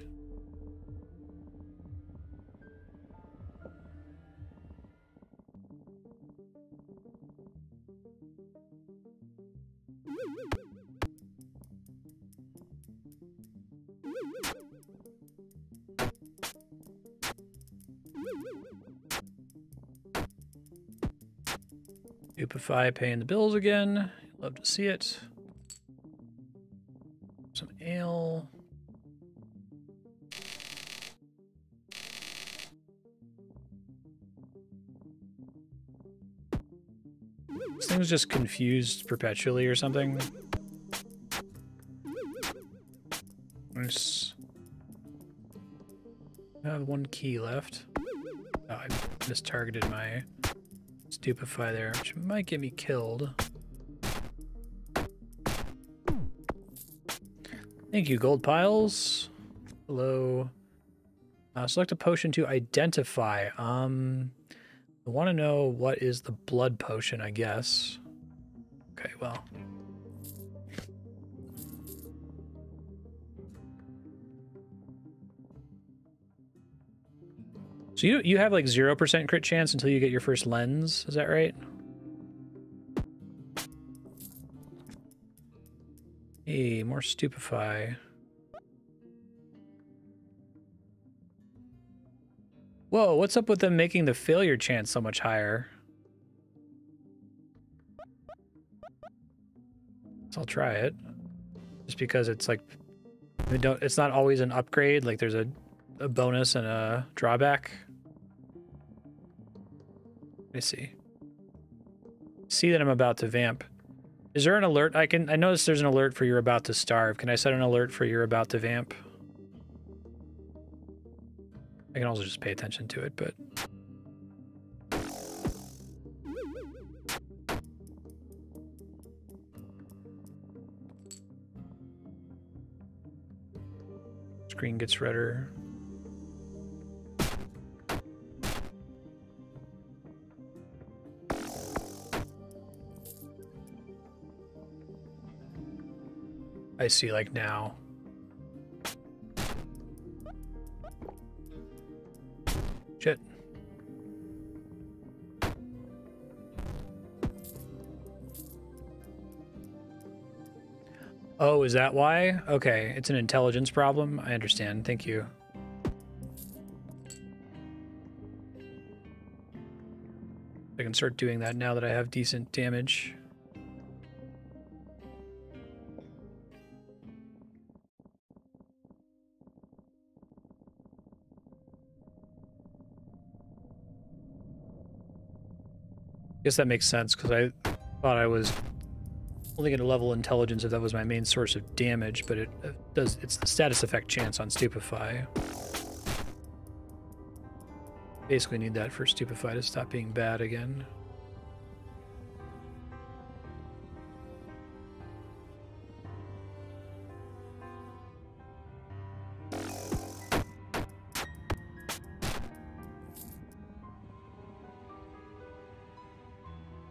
Stupefy paying the bills again. Love to see it. Some ale. This thing's just confused perpetually or something. Nice. I have one key left. Oh, I mistargeted my stupefy there, which might get me killed. Thank you, gold piles. Hello. Uh, select a potion to identify. Um, I want to know what is the blood potion, I guess. Okay, well. So you you have like 0% crit chance until you get your first lens, is that right? Hey, more stupefy. Whoa, what's up with them making the failure chance so much higher? So I'll try it. Just because it's like, don't, it's not always an upgrade. Like there's a, a bonus and a drawback. Me see. See that I'm about to vamp. Is there an alert? I can, I notice there's an alert for you're about to starve. Can I set an alert for you're about to vamp? I can also just pay attention to it, but screen gets redder. I see like now. Shit. Oh, is that why? Okay, it's an intelligence problem. I understand. Thank you. I can start doing that now that I have decent damage. Guess that makes sense because I thought I was only going to level intelligence if that was my main source of damage, but it uh, does. It's the status effect chance on stupefy. Basically, need that for stupefy to stop being bad again.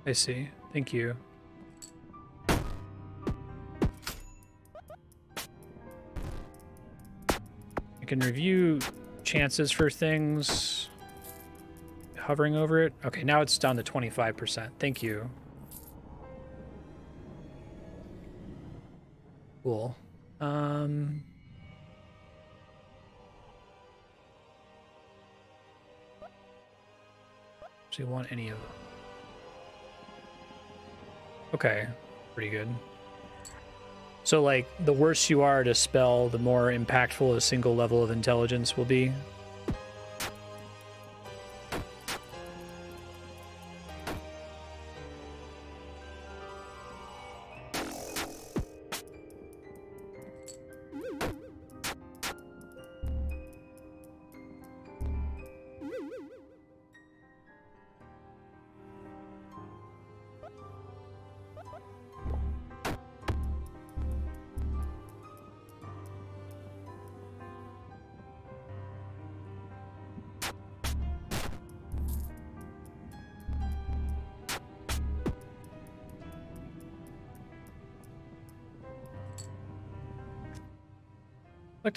I see. Thank you. I can review chances for things hovering over it. Okay, now it's down to 25%. Thank you. Cool. Um... Do you want any of them? Okay, pretty good. So, like, the worse you are to spell, the more impactful a single level of intelligence will be.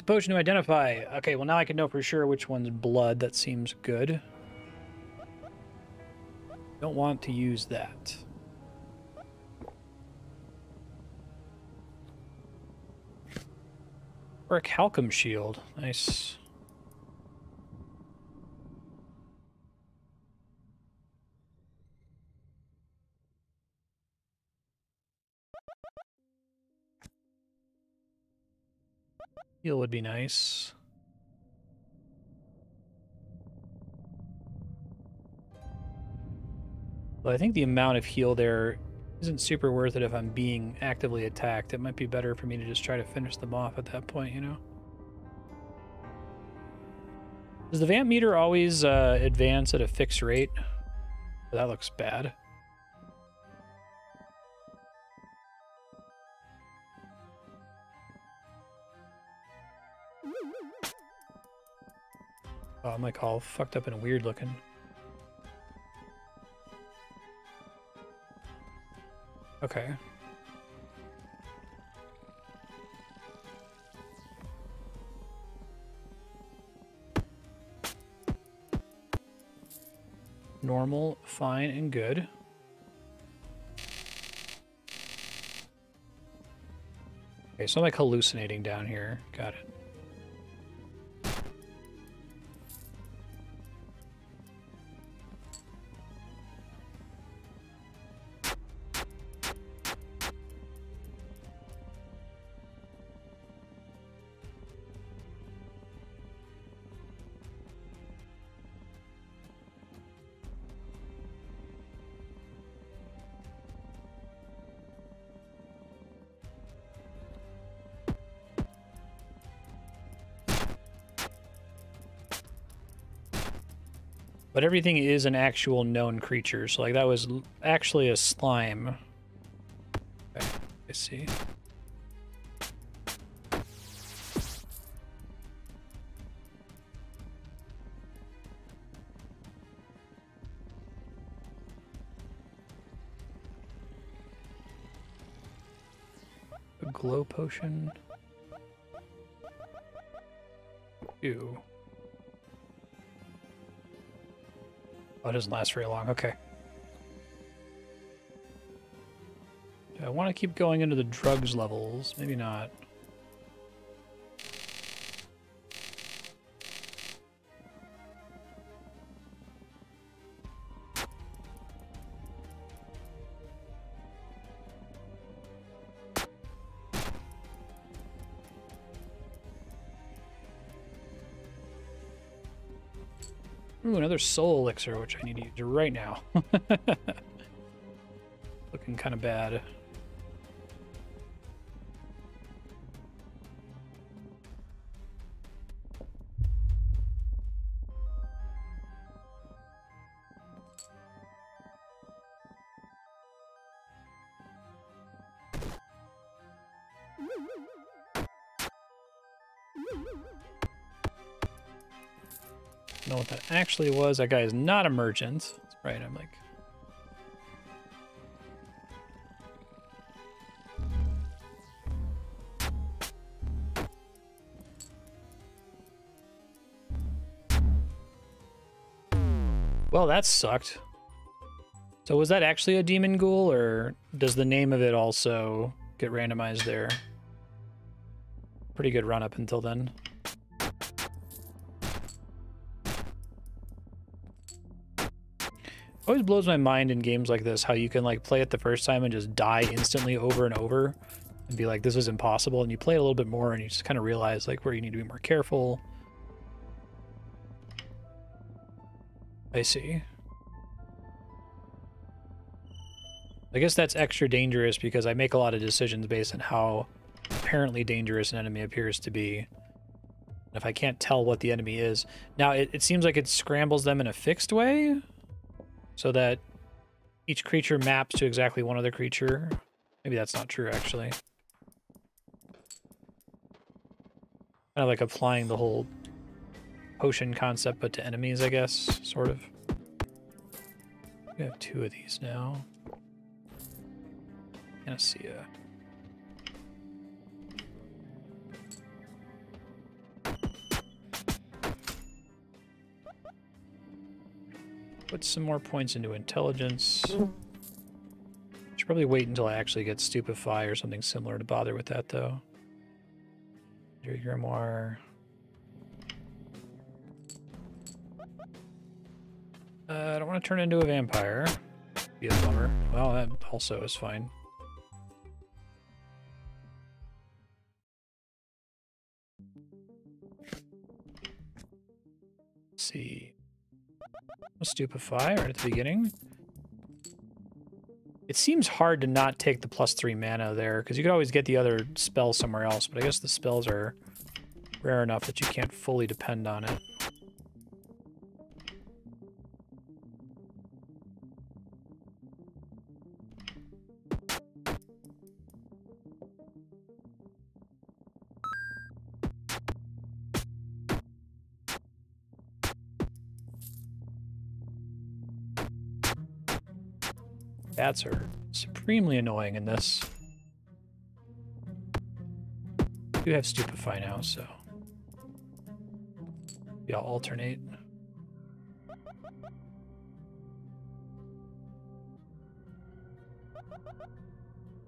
Potion to identify. Okay, well now I can know for sure which one's blood. That seems good. Don't want to use that. Or a Calcum shield. Nice. Would be nice. But I think the amount of heal there isn't super worth it if I'm being actively attacked. It might be better for me to just try to finish them off at that point, you know? Does the vamp meter always uh, advance at a fixed rate? That looks bad. Like all fucked up and weird looking. Okay. Normal, fine, and good. Okay, so I'm like hallucinating down here. Got it. But everything is an actual known creature. So like that was actually a slime. Okay, I see. A glow potion. Ew. Oh, it doesn't last very long. Okay. Do I want to keep going into the drugs levels? Maybe not. Ooh, another soul elixir, which I need to use right now. [LAUGHS] Looking kind of bad. Actually was. That guy is not a merchant. That's right, I'm like... Well, that sucked. So was that actually a demon ghoul, or does the name of it also get randomized there? Pretty good run up until then. Always blows my mind in games like this how you can like play it the first time and just die instantly over and over and be like this is impossible and you play a little bit more and you just kind of realize like where you need to be more careful. I see. I guess that's extra dangerous because i make a lot of decisions based on how apparently dangerous an enemy appears to be. If i can't tell what the enemy is now it, it seems like it scrambles them in a fixed way so that each creature maps to exactly one other creature. Maybe that's not true, actually. Kind of like applying the whole potion concept, but to enemies, I guess, sort of. We have two of these now. Panacea. Put some more points into intelligence. Should probably wait until I actually get stupefy or something similar to bother with that though. Your grimoire. Uh, I don't want to turn into a vampire. Be a bummer. Well, that also is fine. See. Stupefy right at the beginning. It seems hard to not take the plus three mana there, because you could always get the other spell somewhere else, but I guess the spells are rare enough that you can't fully depend on it. Bats are supremely annoying in this. I do have Stupefy now, so. Yeah, I'll alternate.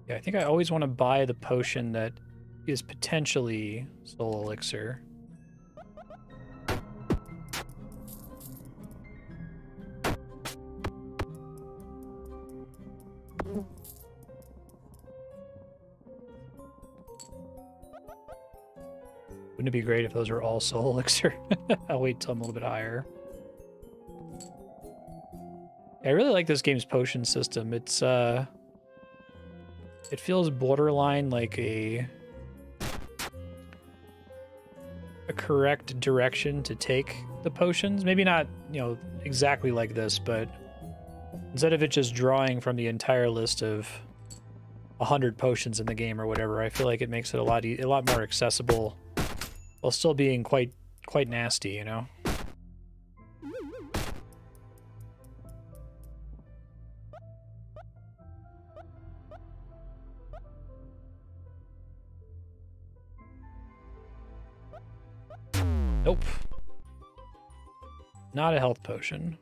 Yeah, I think I always want to buy the potion that is potentially Soul Elixir. Be great if those were all soul [LAUGHS] elixir? I'll wait till I'm a little bit higher. I really like this game's potion system. It's uh it feels borderline like a a correct direction to take the potions. Maybe not, you know, exactly like this, but instead of it just drawing from the entire list of 100 potions in the game or whatever, I feel like it makes it a lot e a lot more accessible while still being quite quite nasty, you know. Nope. Not a health potion.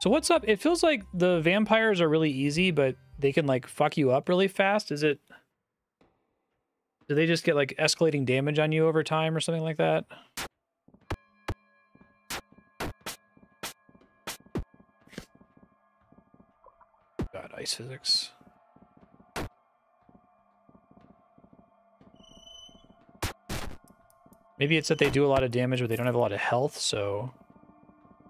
So what's up? It feels like the vampires are really easy, but they can like fuck you up really fast. Is it... Do they just get like escalating damage on you over time or something like that? God, ice physics. Maybe it's that they do a lot of damage, but they don't have a lot of health, so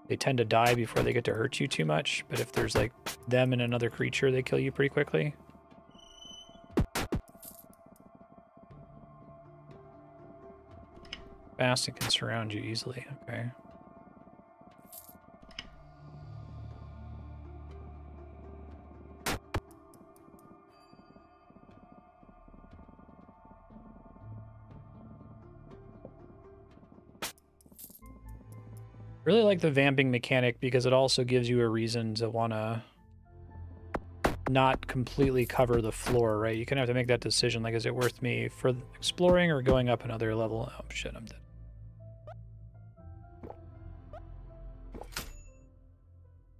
they tend to die before they get to hurt you too much. But if there's like them and another creature, they kill you pretty quickly. Fast and can surround you easily. Okay. Really like the vamping mechanic because it also gives you a reason to want to not completely cover the floor, right? You kind of have to make that decision, like, is it worth me for exploring or going up another level? Oh, shit, I'm dead.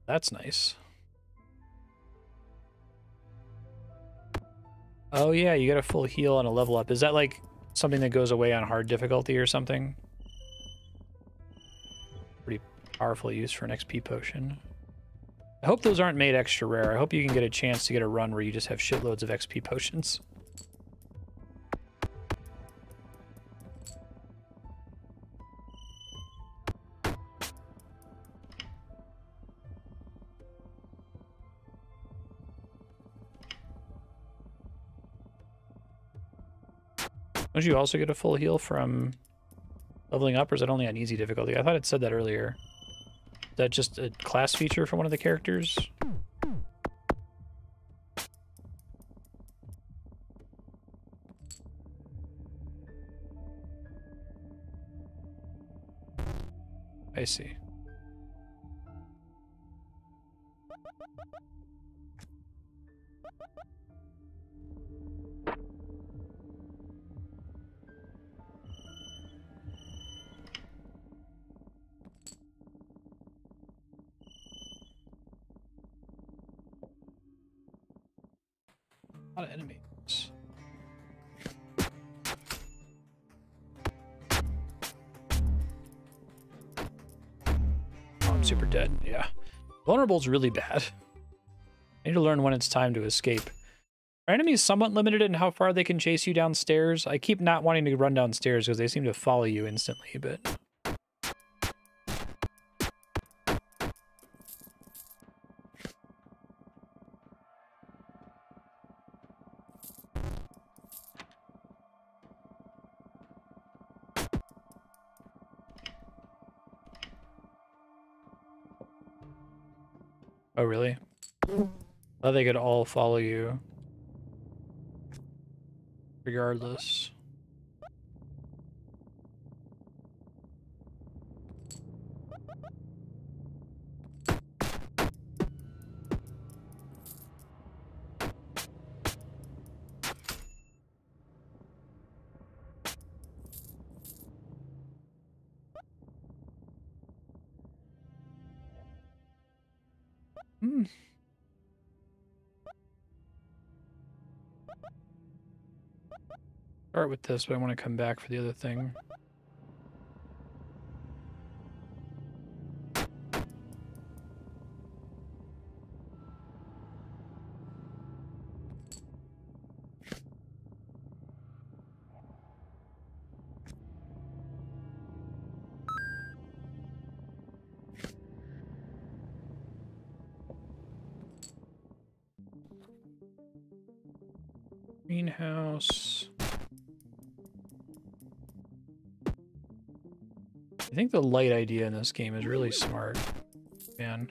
That's nice. Oh yeah, you get a full heal and a level up. Is that like something that goes away on hard difficulty or something? Pretty powerful use for an XP potion. I hope those aren't made extra rare. I hope you can get a chance to get a run where you just have shitloads of XP potions. Don't you also get a full heal from leveling up, or is it only on easy difficulty? I thought it said that earlier that just a class feature for one of the characters? I see. A lot of enemies. Oh, I'm super dead. Yeah. Vulnerable's is really bad. I need to learn when it's time to escape. Are enemies somewhat limited in how far they can chase you downstairs? I keep not wanting to run downstairs because they seem to follow you instantly, but... Oh, really? I thought they could all follow you. Regardless. This, but I want to come back for the other thing. The light idea in this game is really smart, man.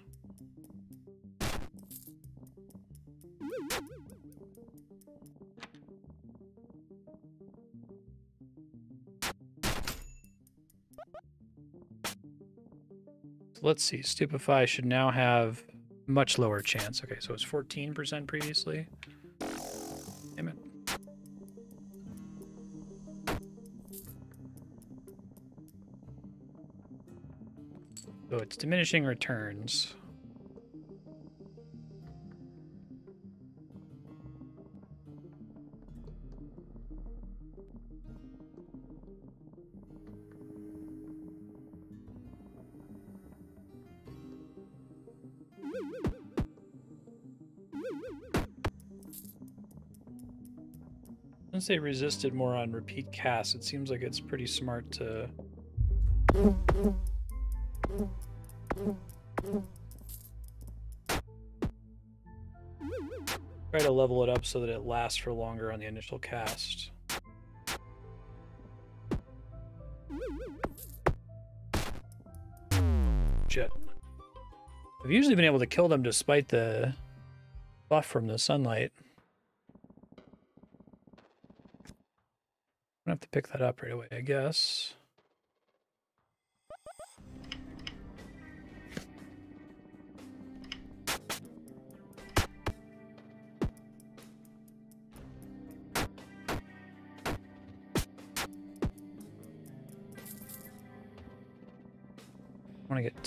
Let's see, Stupefy should now have much lower chance. Okay, so it's 14% previously. It's diminishing returns. Since they resisted more on repeat casts, it seems like it's pretty smart to level it up so that it lasts for longer on the initial cast. Shit. I've usually been able to kill them despite the buff from the sunlight. I'm gonna have to pick that up right away, I guess.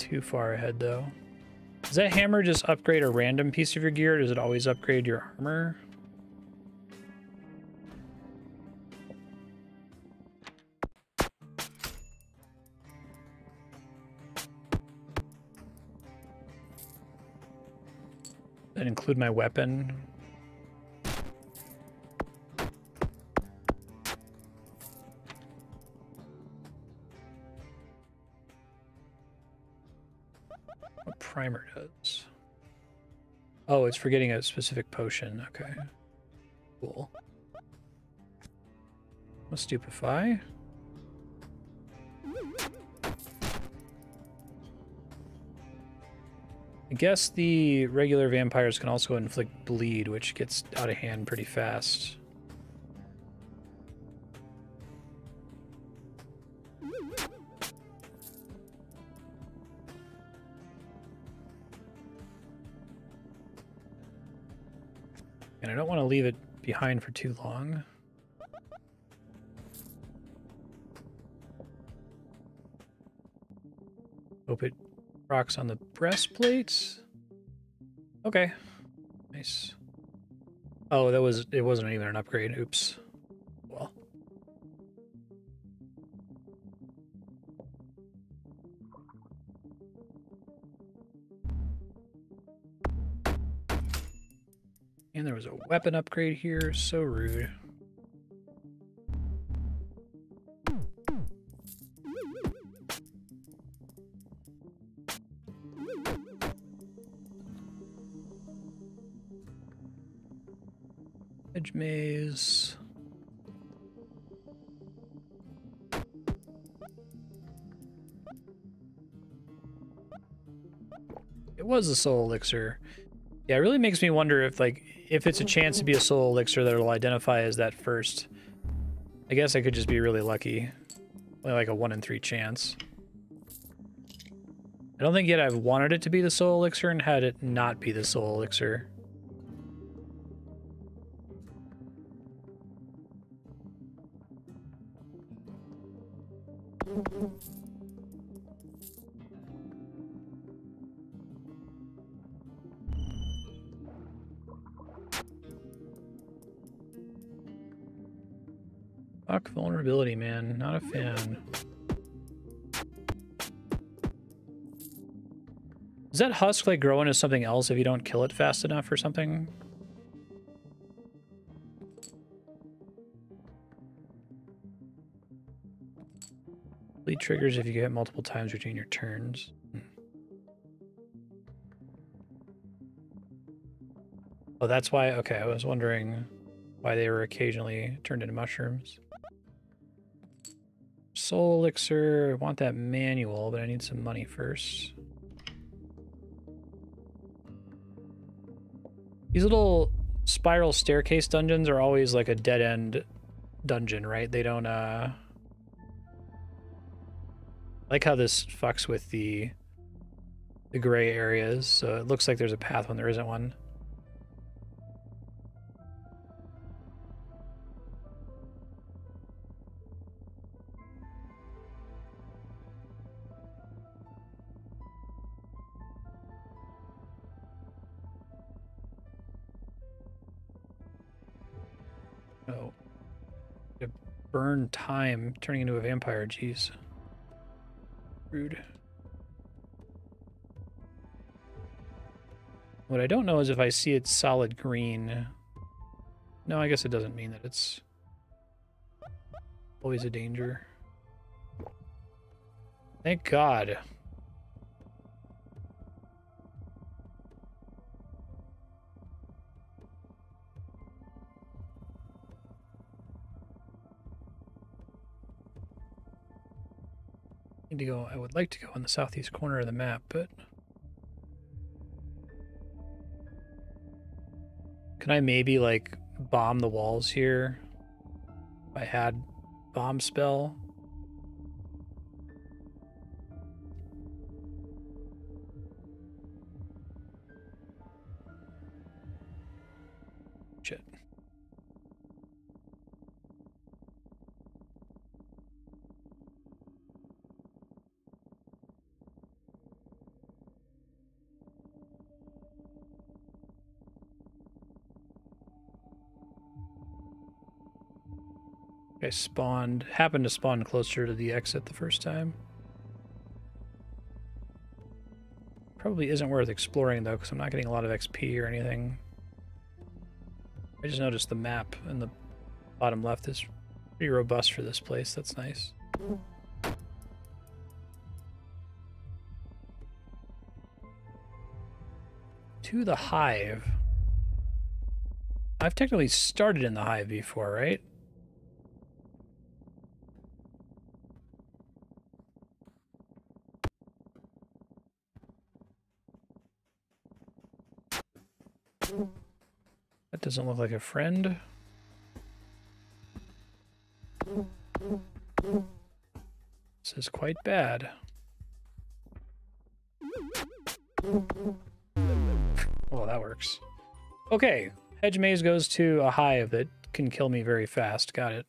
Too far ahead, though. Does that hammer just upgrade a random piece of your gear, or does it always upgrade your armor? That include my weapon? Primer does. Oh, it's for getting a specific potion. Okay. Cool. Let's stupefy. I guess the regular vampires can also inflict bleed, which gets out of hand pretty fast. And I don't want to leave it behind for too long. Hope it rocks on the breastplate. Okay. Nice. Oh, that was it wasn't even an upgrade. Oops. And there was a weapon upgrade here. So rude. Hedge maze. It was a soul elixir. Yeah, it really makes me wonder if like if it's a chance to be a soul elixir that will identify as that first. I guess I could just be really lucky. Only like a one in three chance. I don't think yet I've wanted it to be the soul elixir and had it not be the soul elixir. Does that husk like grow into something else if you don't kill it fast enough or something? Bleed triggers if you get multiple times between your turns. Hmm. Oh, that's why. Okay, I was wondering why they were occasionally turned into mushrooms. Soul elixir. I want that manual, but I need some money first. These little spiral staircase dungeons are always like a dead end dungeon, right? They don't, uh... like how this fucks with the the gray areas, so it looks like there's a path when there isn't one. Burn time turning into a vampire, jeez. Rude. What I don't know is if I see it solid green. No, I guess it doesn't mean that it's always a danger. Thank God. Need to go, I would like to go in the southeast corner of the map, but... Can I maybe, like, bomb the walls here? If I had bomb spell? I spawned, happened to spawn closer to the exit the first time. Probably isn't worth exploring though, because I'm not getting a lot of XP or anything. I just noticed the map in the bottom left is pretty robust for this place. That's nice. To the hive. I've technically started in the hive before, right? Doesn't look like a friend. This is quite bad. Well, that works. Okay, hedge maze goes to a hive that can kill me very fast. Got it.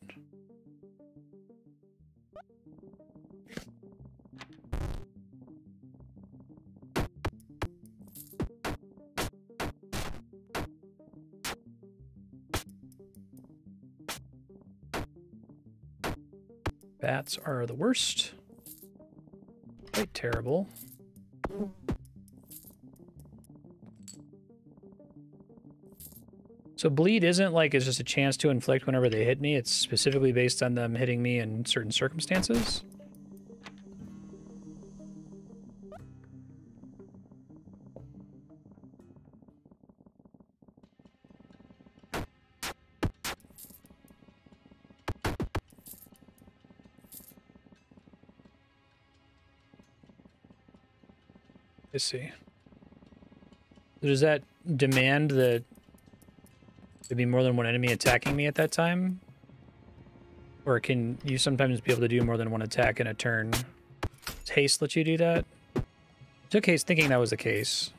Are the worst. Quite terrible. So bleed isn't like it's just a chance to inflict whenever they hit me. It's specifically based on them hitting me in certain circumstances. See. Does that demand that there be more than one enemy attacking me at that time? Or can you sometimes be able to do more than one attack in a turn? Does haste let you do that? Took haste thinking that was the case.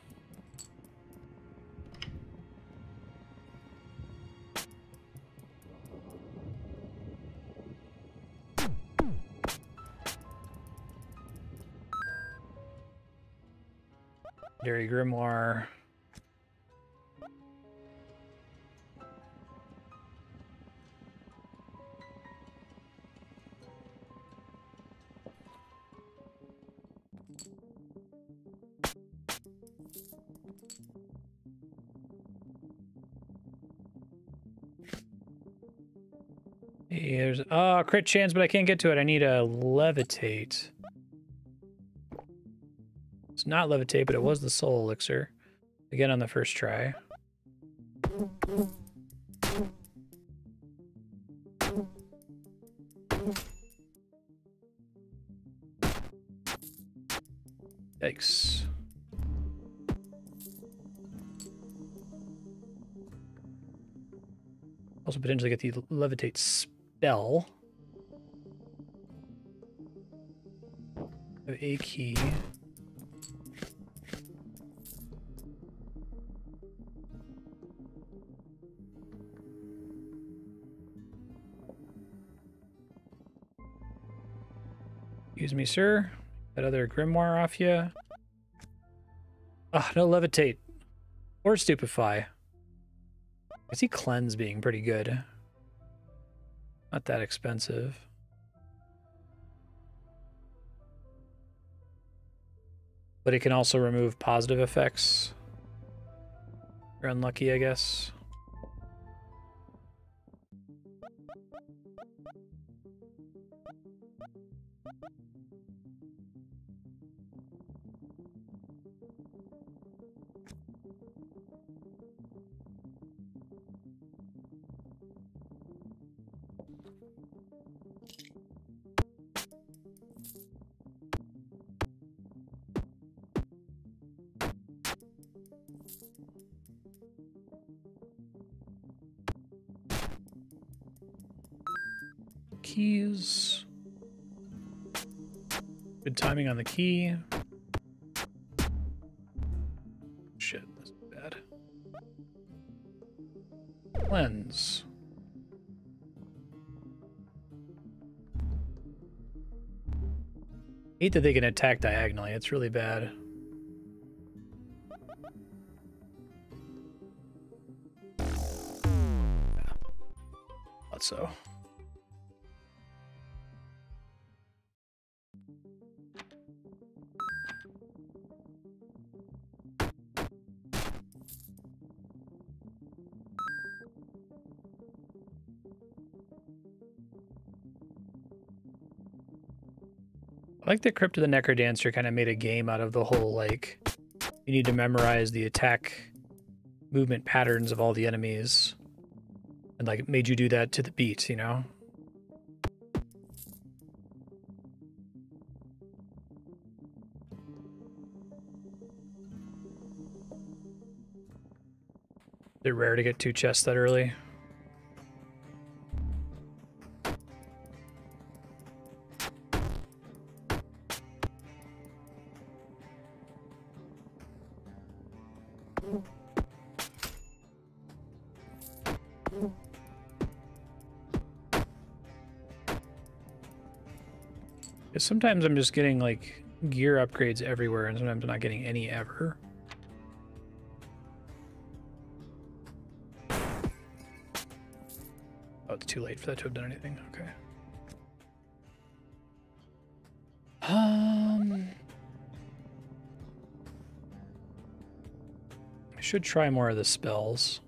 Grimoire. Hey, there's uh, a oh, crit chance, but I can't get to it. I need to levitate. Not levitate, but it was the soul elixir. Again on the first try. Yikes. Also potentially get the levitate spell. A key. Excuse me, sir. That other grimoire off you. Ah, no levitate. Or stupefy. I see cleanse being pretty good. Not that expensive. But it can also remove positive effects. You're unlucky, I guess. Keys. Good timing on the key. Shit, that's bad. Lens. Hate that they can attack diagonally. It's really bad. Thought so. Like the Crypt of the Necrodancer kind of made a game out of the whole, like, you need to memorize the attack movement patterns of all the enemies. And, like, made you do that to the beat, you know? They're rare to get two chests that early. Sometimes I'm just getting like gear upgrades everywhere and sometimes I'm not getting any ever. Oh, it's too late for that to have done anything. Okay. Um, I should try more of the spells.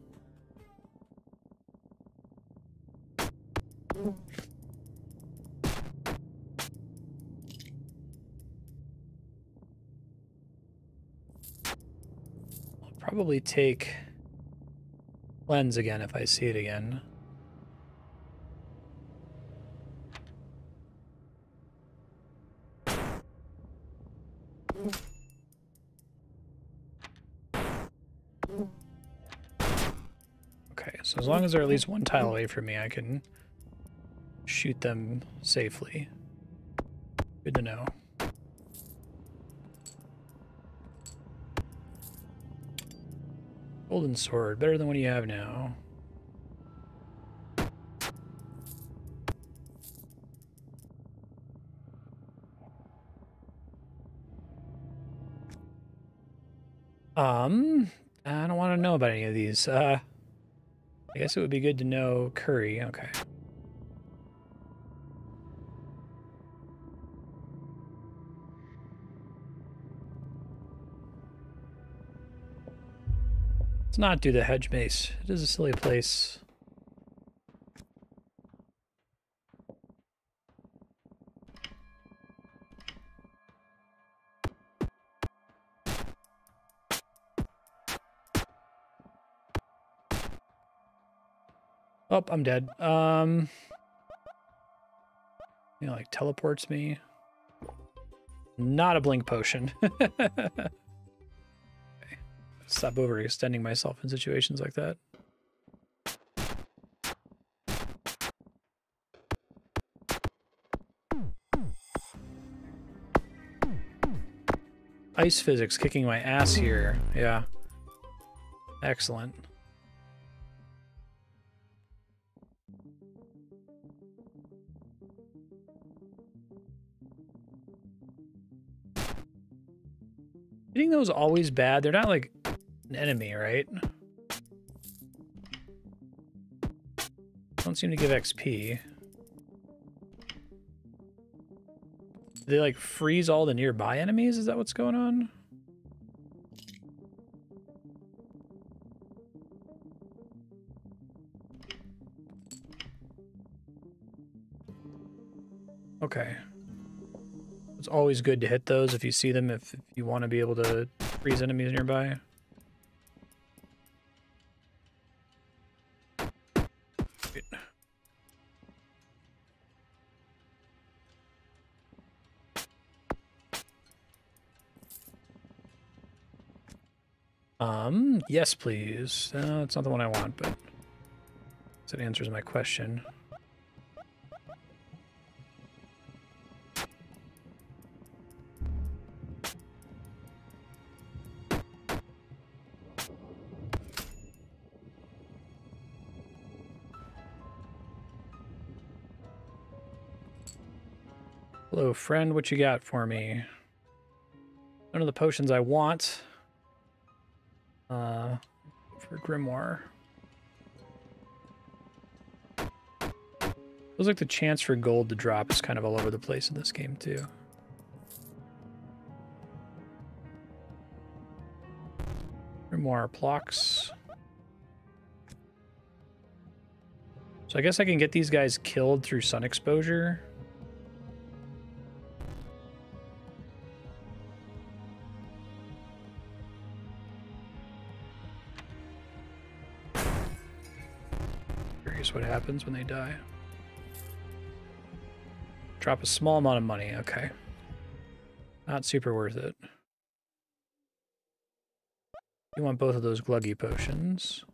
Probably take lens again if I see it again. Okay, so as long as they're at least one tile away from me, I can shoot them safely. Good to know. Golden sword, better than what you have now. Um, I don't want to know about any of these. Uh, I guess it would be good to know curry. Okay. Let's not do the hedge maze. It is a silly place. Oh, I'm dead. Um, you know, like teleports me. Not a blink potion. [LAUGHS] Stop overextending myself in situations like that. Ice physics kicking my ass here. Yeah. Excellent. Hitting those always bad? They're not like an enemy, right? Don't seem to give XP. they like freeze all the nearby enemies? Is that what's going on? Okay. It's always good to hit those if you see them, if, if you want to be able to freeze enemies nearby. Yes, please. Uh, it's not the one I want, but it answers my question. Hello, friend. What you got for me? None of the potions I want. For Grimoire. Feels like the chance for gold to drop is kind of all over the place in this game, too. Grimoire Plox. So I guess I can get these guys killed through sun exposure. What happens when they die. Drop a small amount of money, okay. Not super worth it. You want both of those gluggy potions.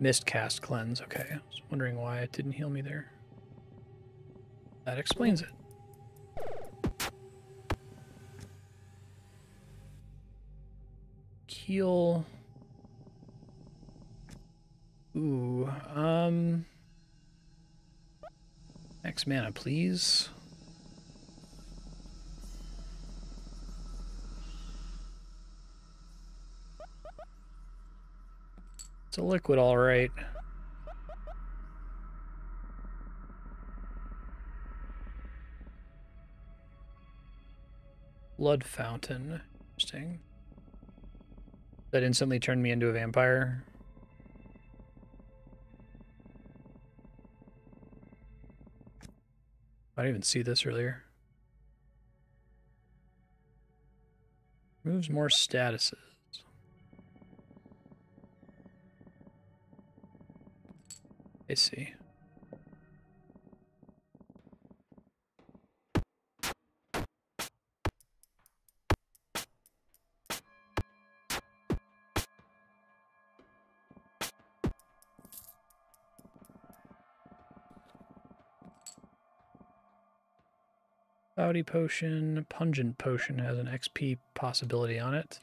Mist cast cleanse. Okay, I was wondering why it didn't heal me there. That explains it. Heal. Ooh, um... X mana, please. It's a liquid, all right. Blood fountain. Interesting. That instantly turned me into a vampire. I didn't even see this earlier. Moves more statuses. I see. Cloudy Potion, Pungent Potion has an XP possibility on it.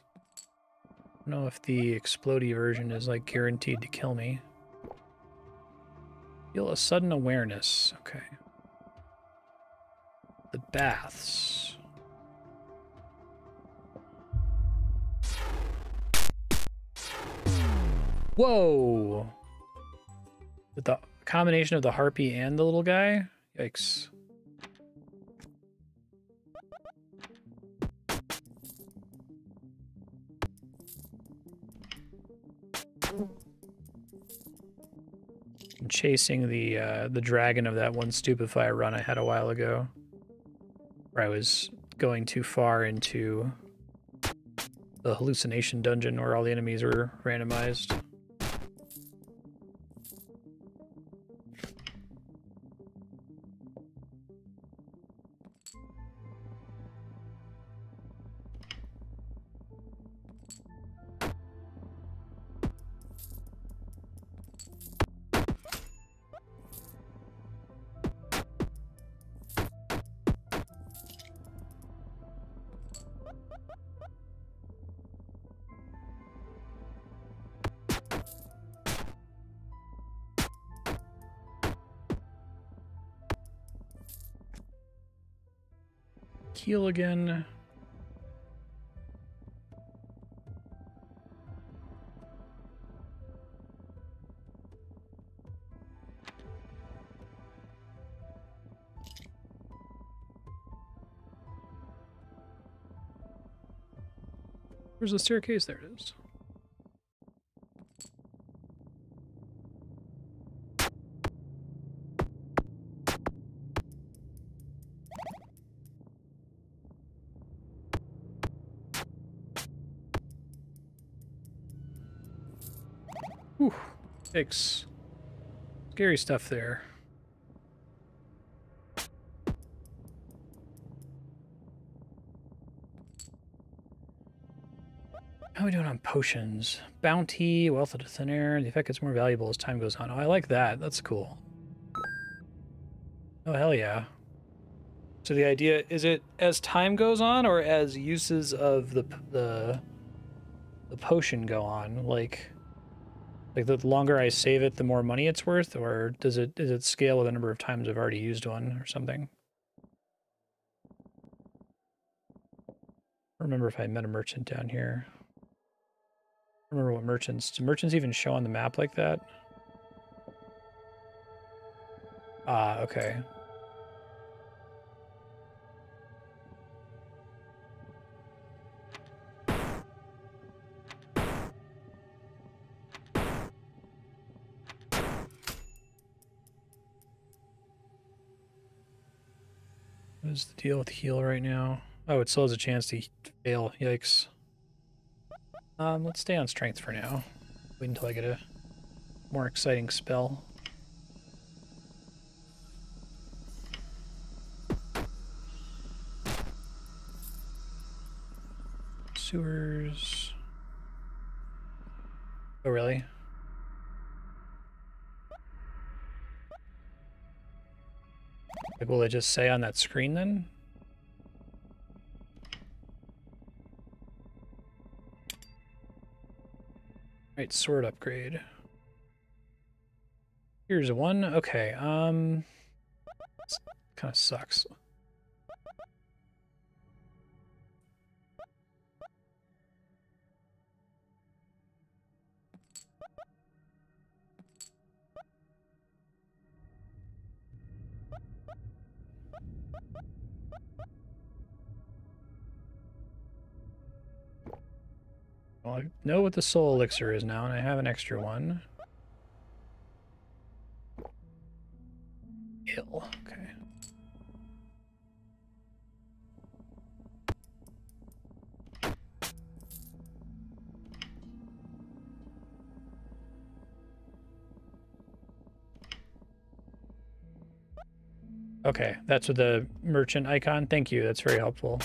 I don't know if the Explody version is like guaranteed to kill me. Feel a sudden awareness. Okay. The baths. Whoa! With the combination of the harpy and the little guy? Yikes. Chasing the uh, the dragon of that one stupefy run I had a while ago, where I was going too far into the hallucination dungeon where all the enemies were randomized. Heal again. Where's the staircase? There it is. Whew. Takes scary stuff there. How are we doing on potions? Bounty, Wealth of the Thin Air. The effect gets more valuable as time goes on. Oh, I like that. That's cool. Oh, hell yeah. So the idea, is it as time goes on or as uses of the, the, the potion go on? Like... Like the longer I save it, the more money it's worth, or does it does it scale with the number of times I've already used one or something? remember if I met a merchant down here. remember what merchants do merchants even show on the map like that? Ah, okay. Is the deal with heal right now? Oh, it still has a chance to fail. Yikes. Um, let's stay on strength for now. Wait until I get a more exciting spell. Sewers. Oh, really? Like, will it just say on that screen then? Right, sword upgrade. Here's one. Okay, um... kind of sucks. Well, I know what the soul elixir is now, and I have an extra one. Ill. Okay. Okay, that's with the merchant icon. Thank you. That's very helpful.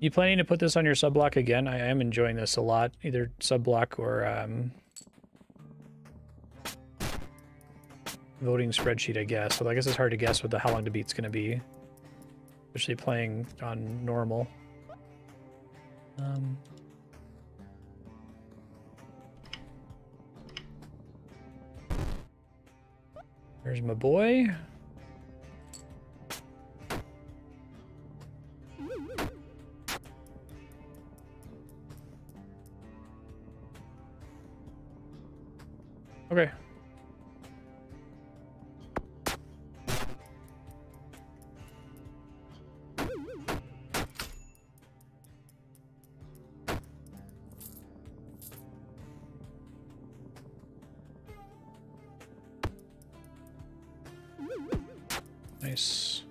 You planning to put this on your sub block again? I am enjoying this a lot, either sub block or um, voting spreadsheet, I guess. So I guess it's hard to guess what the how long to beat's going to be, especially playing on normal. Um, there's my boy. Okay. Nice.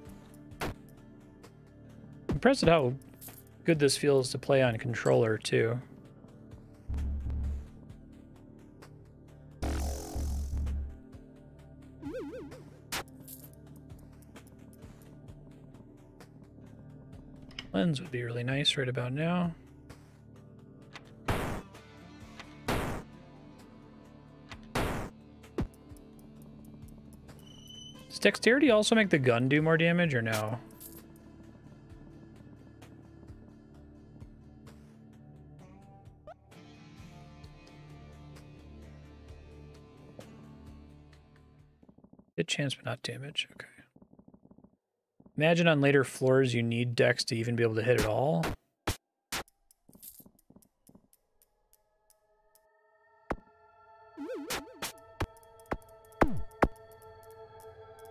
Impressed at how good this feels to play on controller too. Would be really nice right about now. Does dexterity also make the gun do more damage or no? Hit chance but not damage, okay. Imagine on later floors you need dex to even be able to hit it all.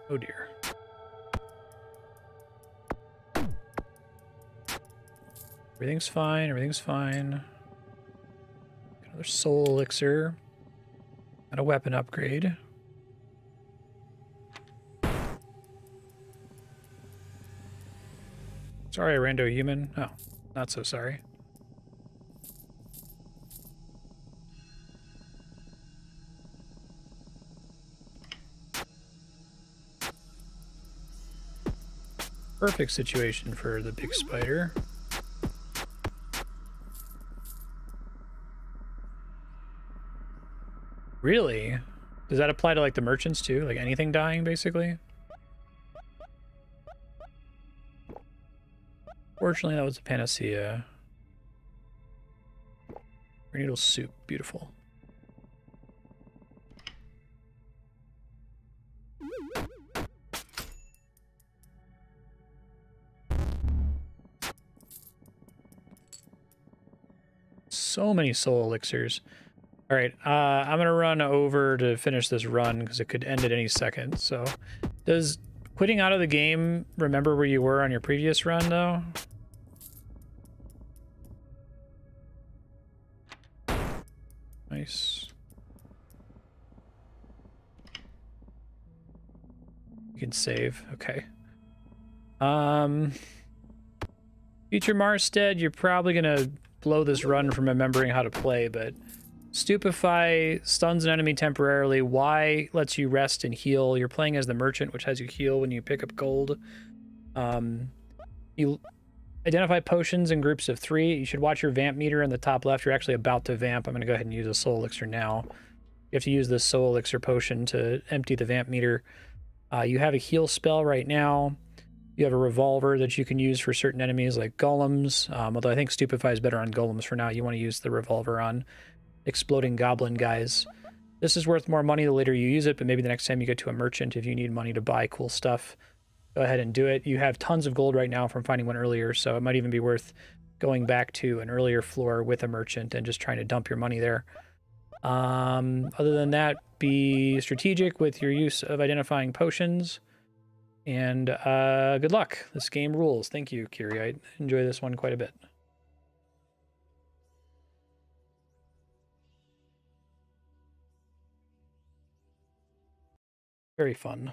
Oh dear. Everything's fine, everything's fine. Another soul elixir. Not a weapon upgrade. Sorry, rando human. Oh, not so sorry. Perfect situation for the big spider. Really? Does that apply to like the merchants too? Like anything dying basically? Fortunately, that was a panacea. Noodle soup, beautiful. So many soul elixirs. All right, uh, I'm gonna run over to finish this run because it could end at any second. So, does quitting out of the game remember where you were on your previous run though? Can save. Okay. Um, Future Marstead, you're probably gonna blow this run from remembering how to play, but Stupefy stuns an enemy temporarily. Y lets you rest and heal. You're playing as the merchant, which has you heal when you pick up gold. Um, you Identify potions in groups of three. You should watch your vamp meter in the top left. You're actually about to vamp. I'm going to go ahead and use a soul elixir now. You have to use this soul elixir potion to empty the vamp meter. Uh, you have a heal spell right now. You have a revolver that you can use for certain enemies like golems. Um, although I think Stupefy is better on golems for now. You want to use the revolver on exploding goblin guys. This is worth more money the later you use it, but maybe the next time you get to a merchant if you need money to buy cool stuff go ahead and do it. You have tons of gold right now from finding one earlier, so it might even be worth going back to an earlier floor with a merchant and just trying to dump your money there. Um, other than that, be strategic with your use of identifying potions. And uh, good luck. This game rules. Thank you, Kiri. I enjoy this one quite a bit. Very fun.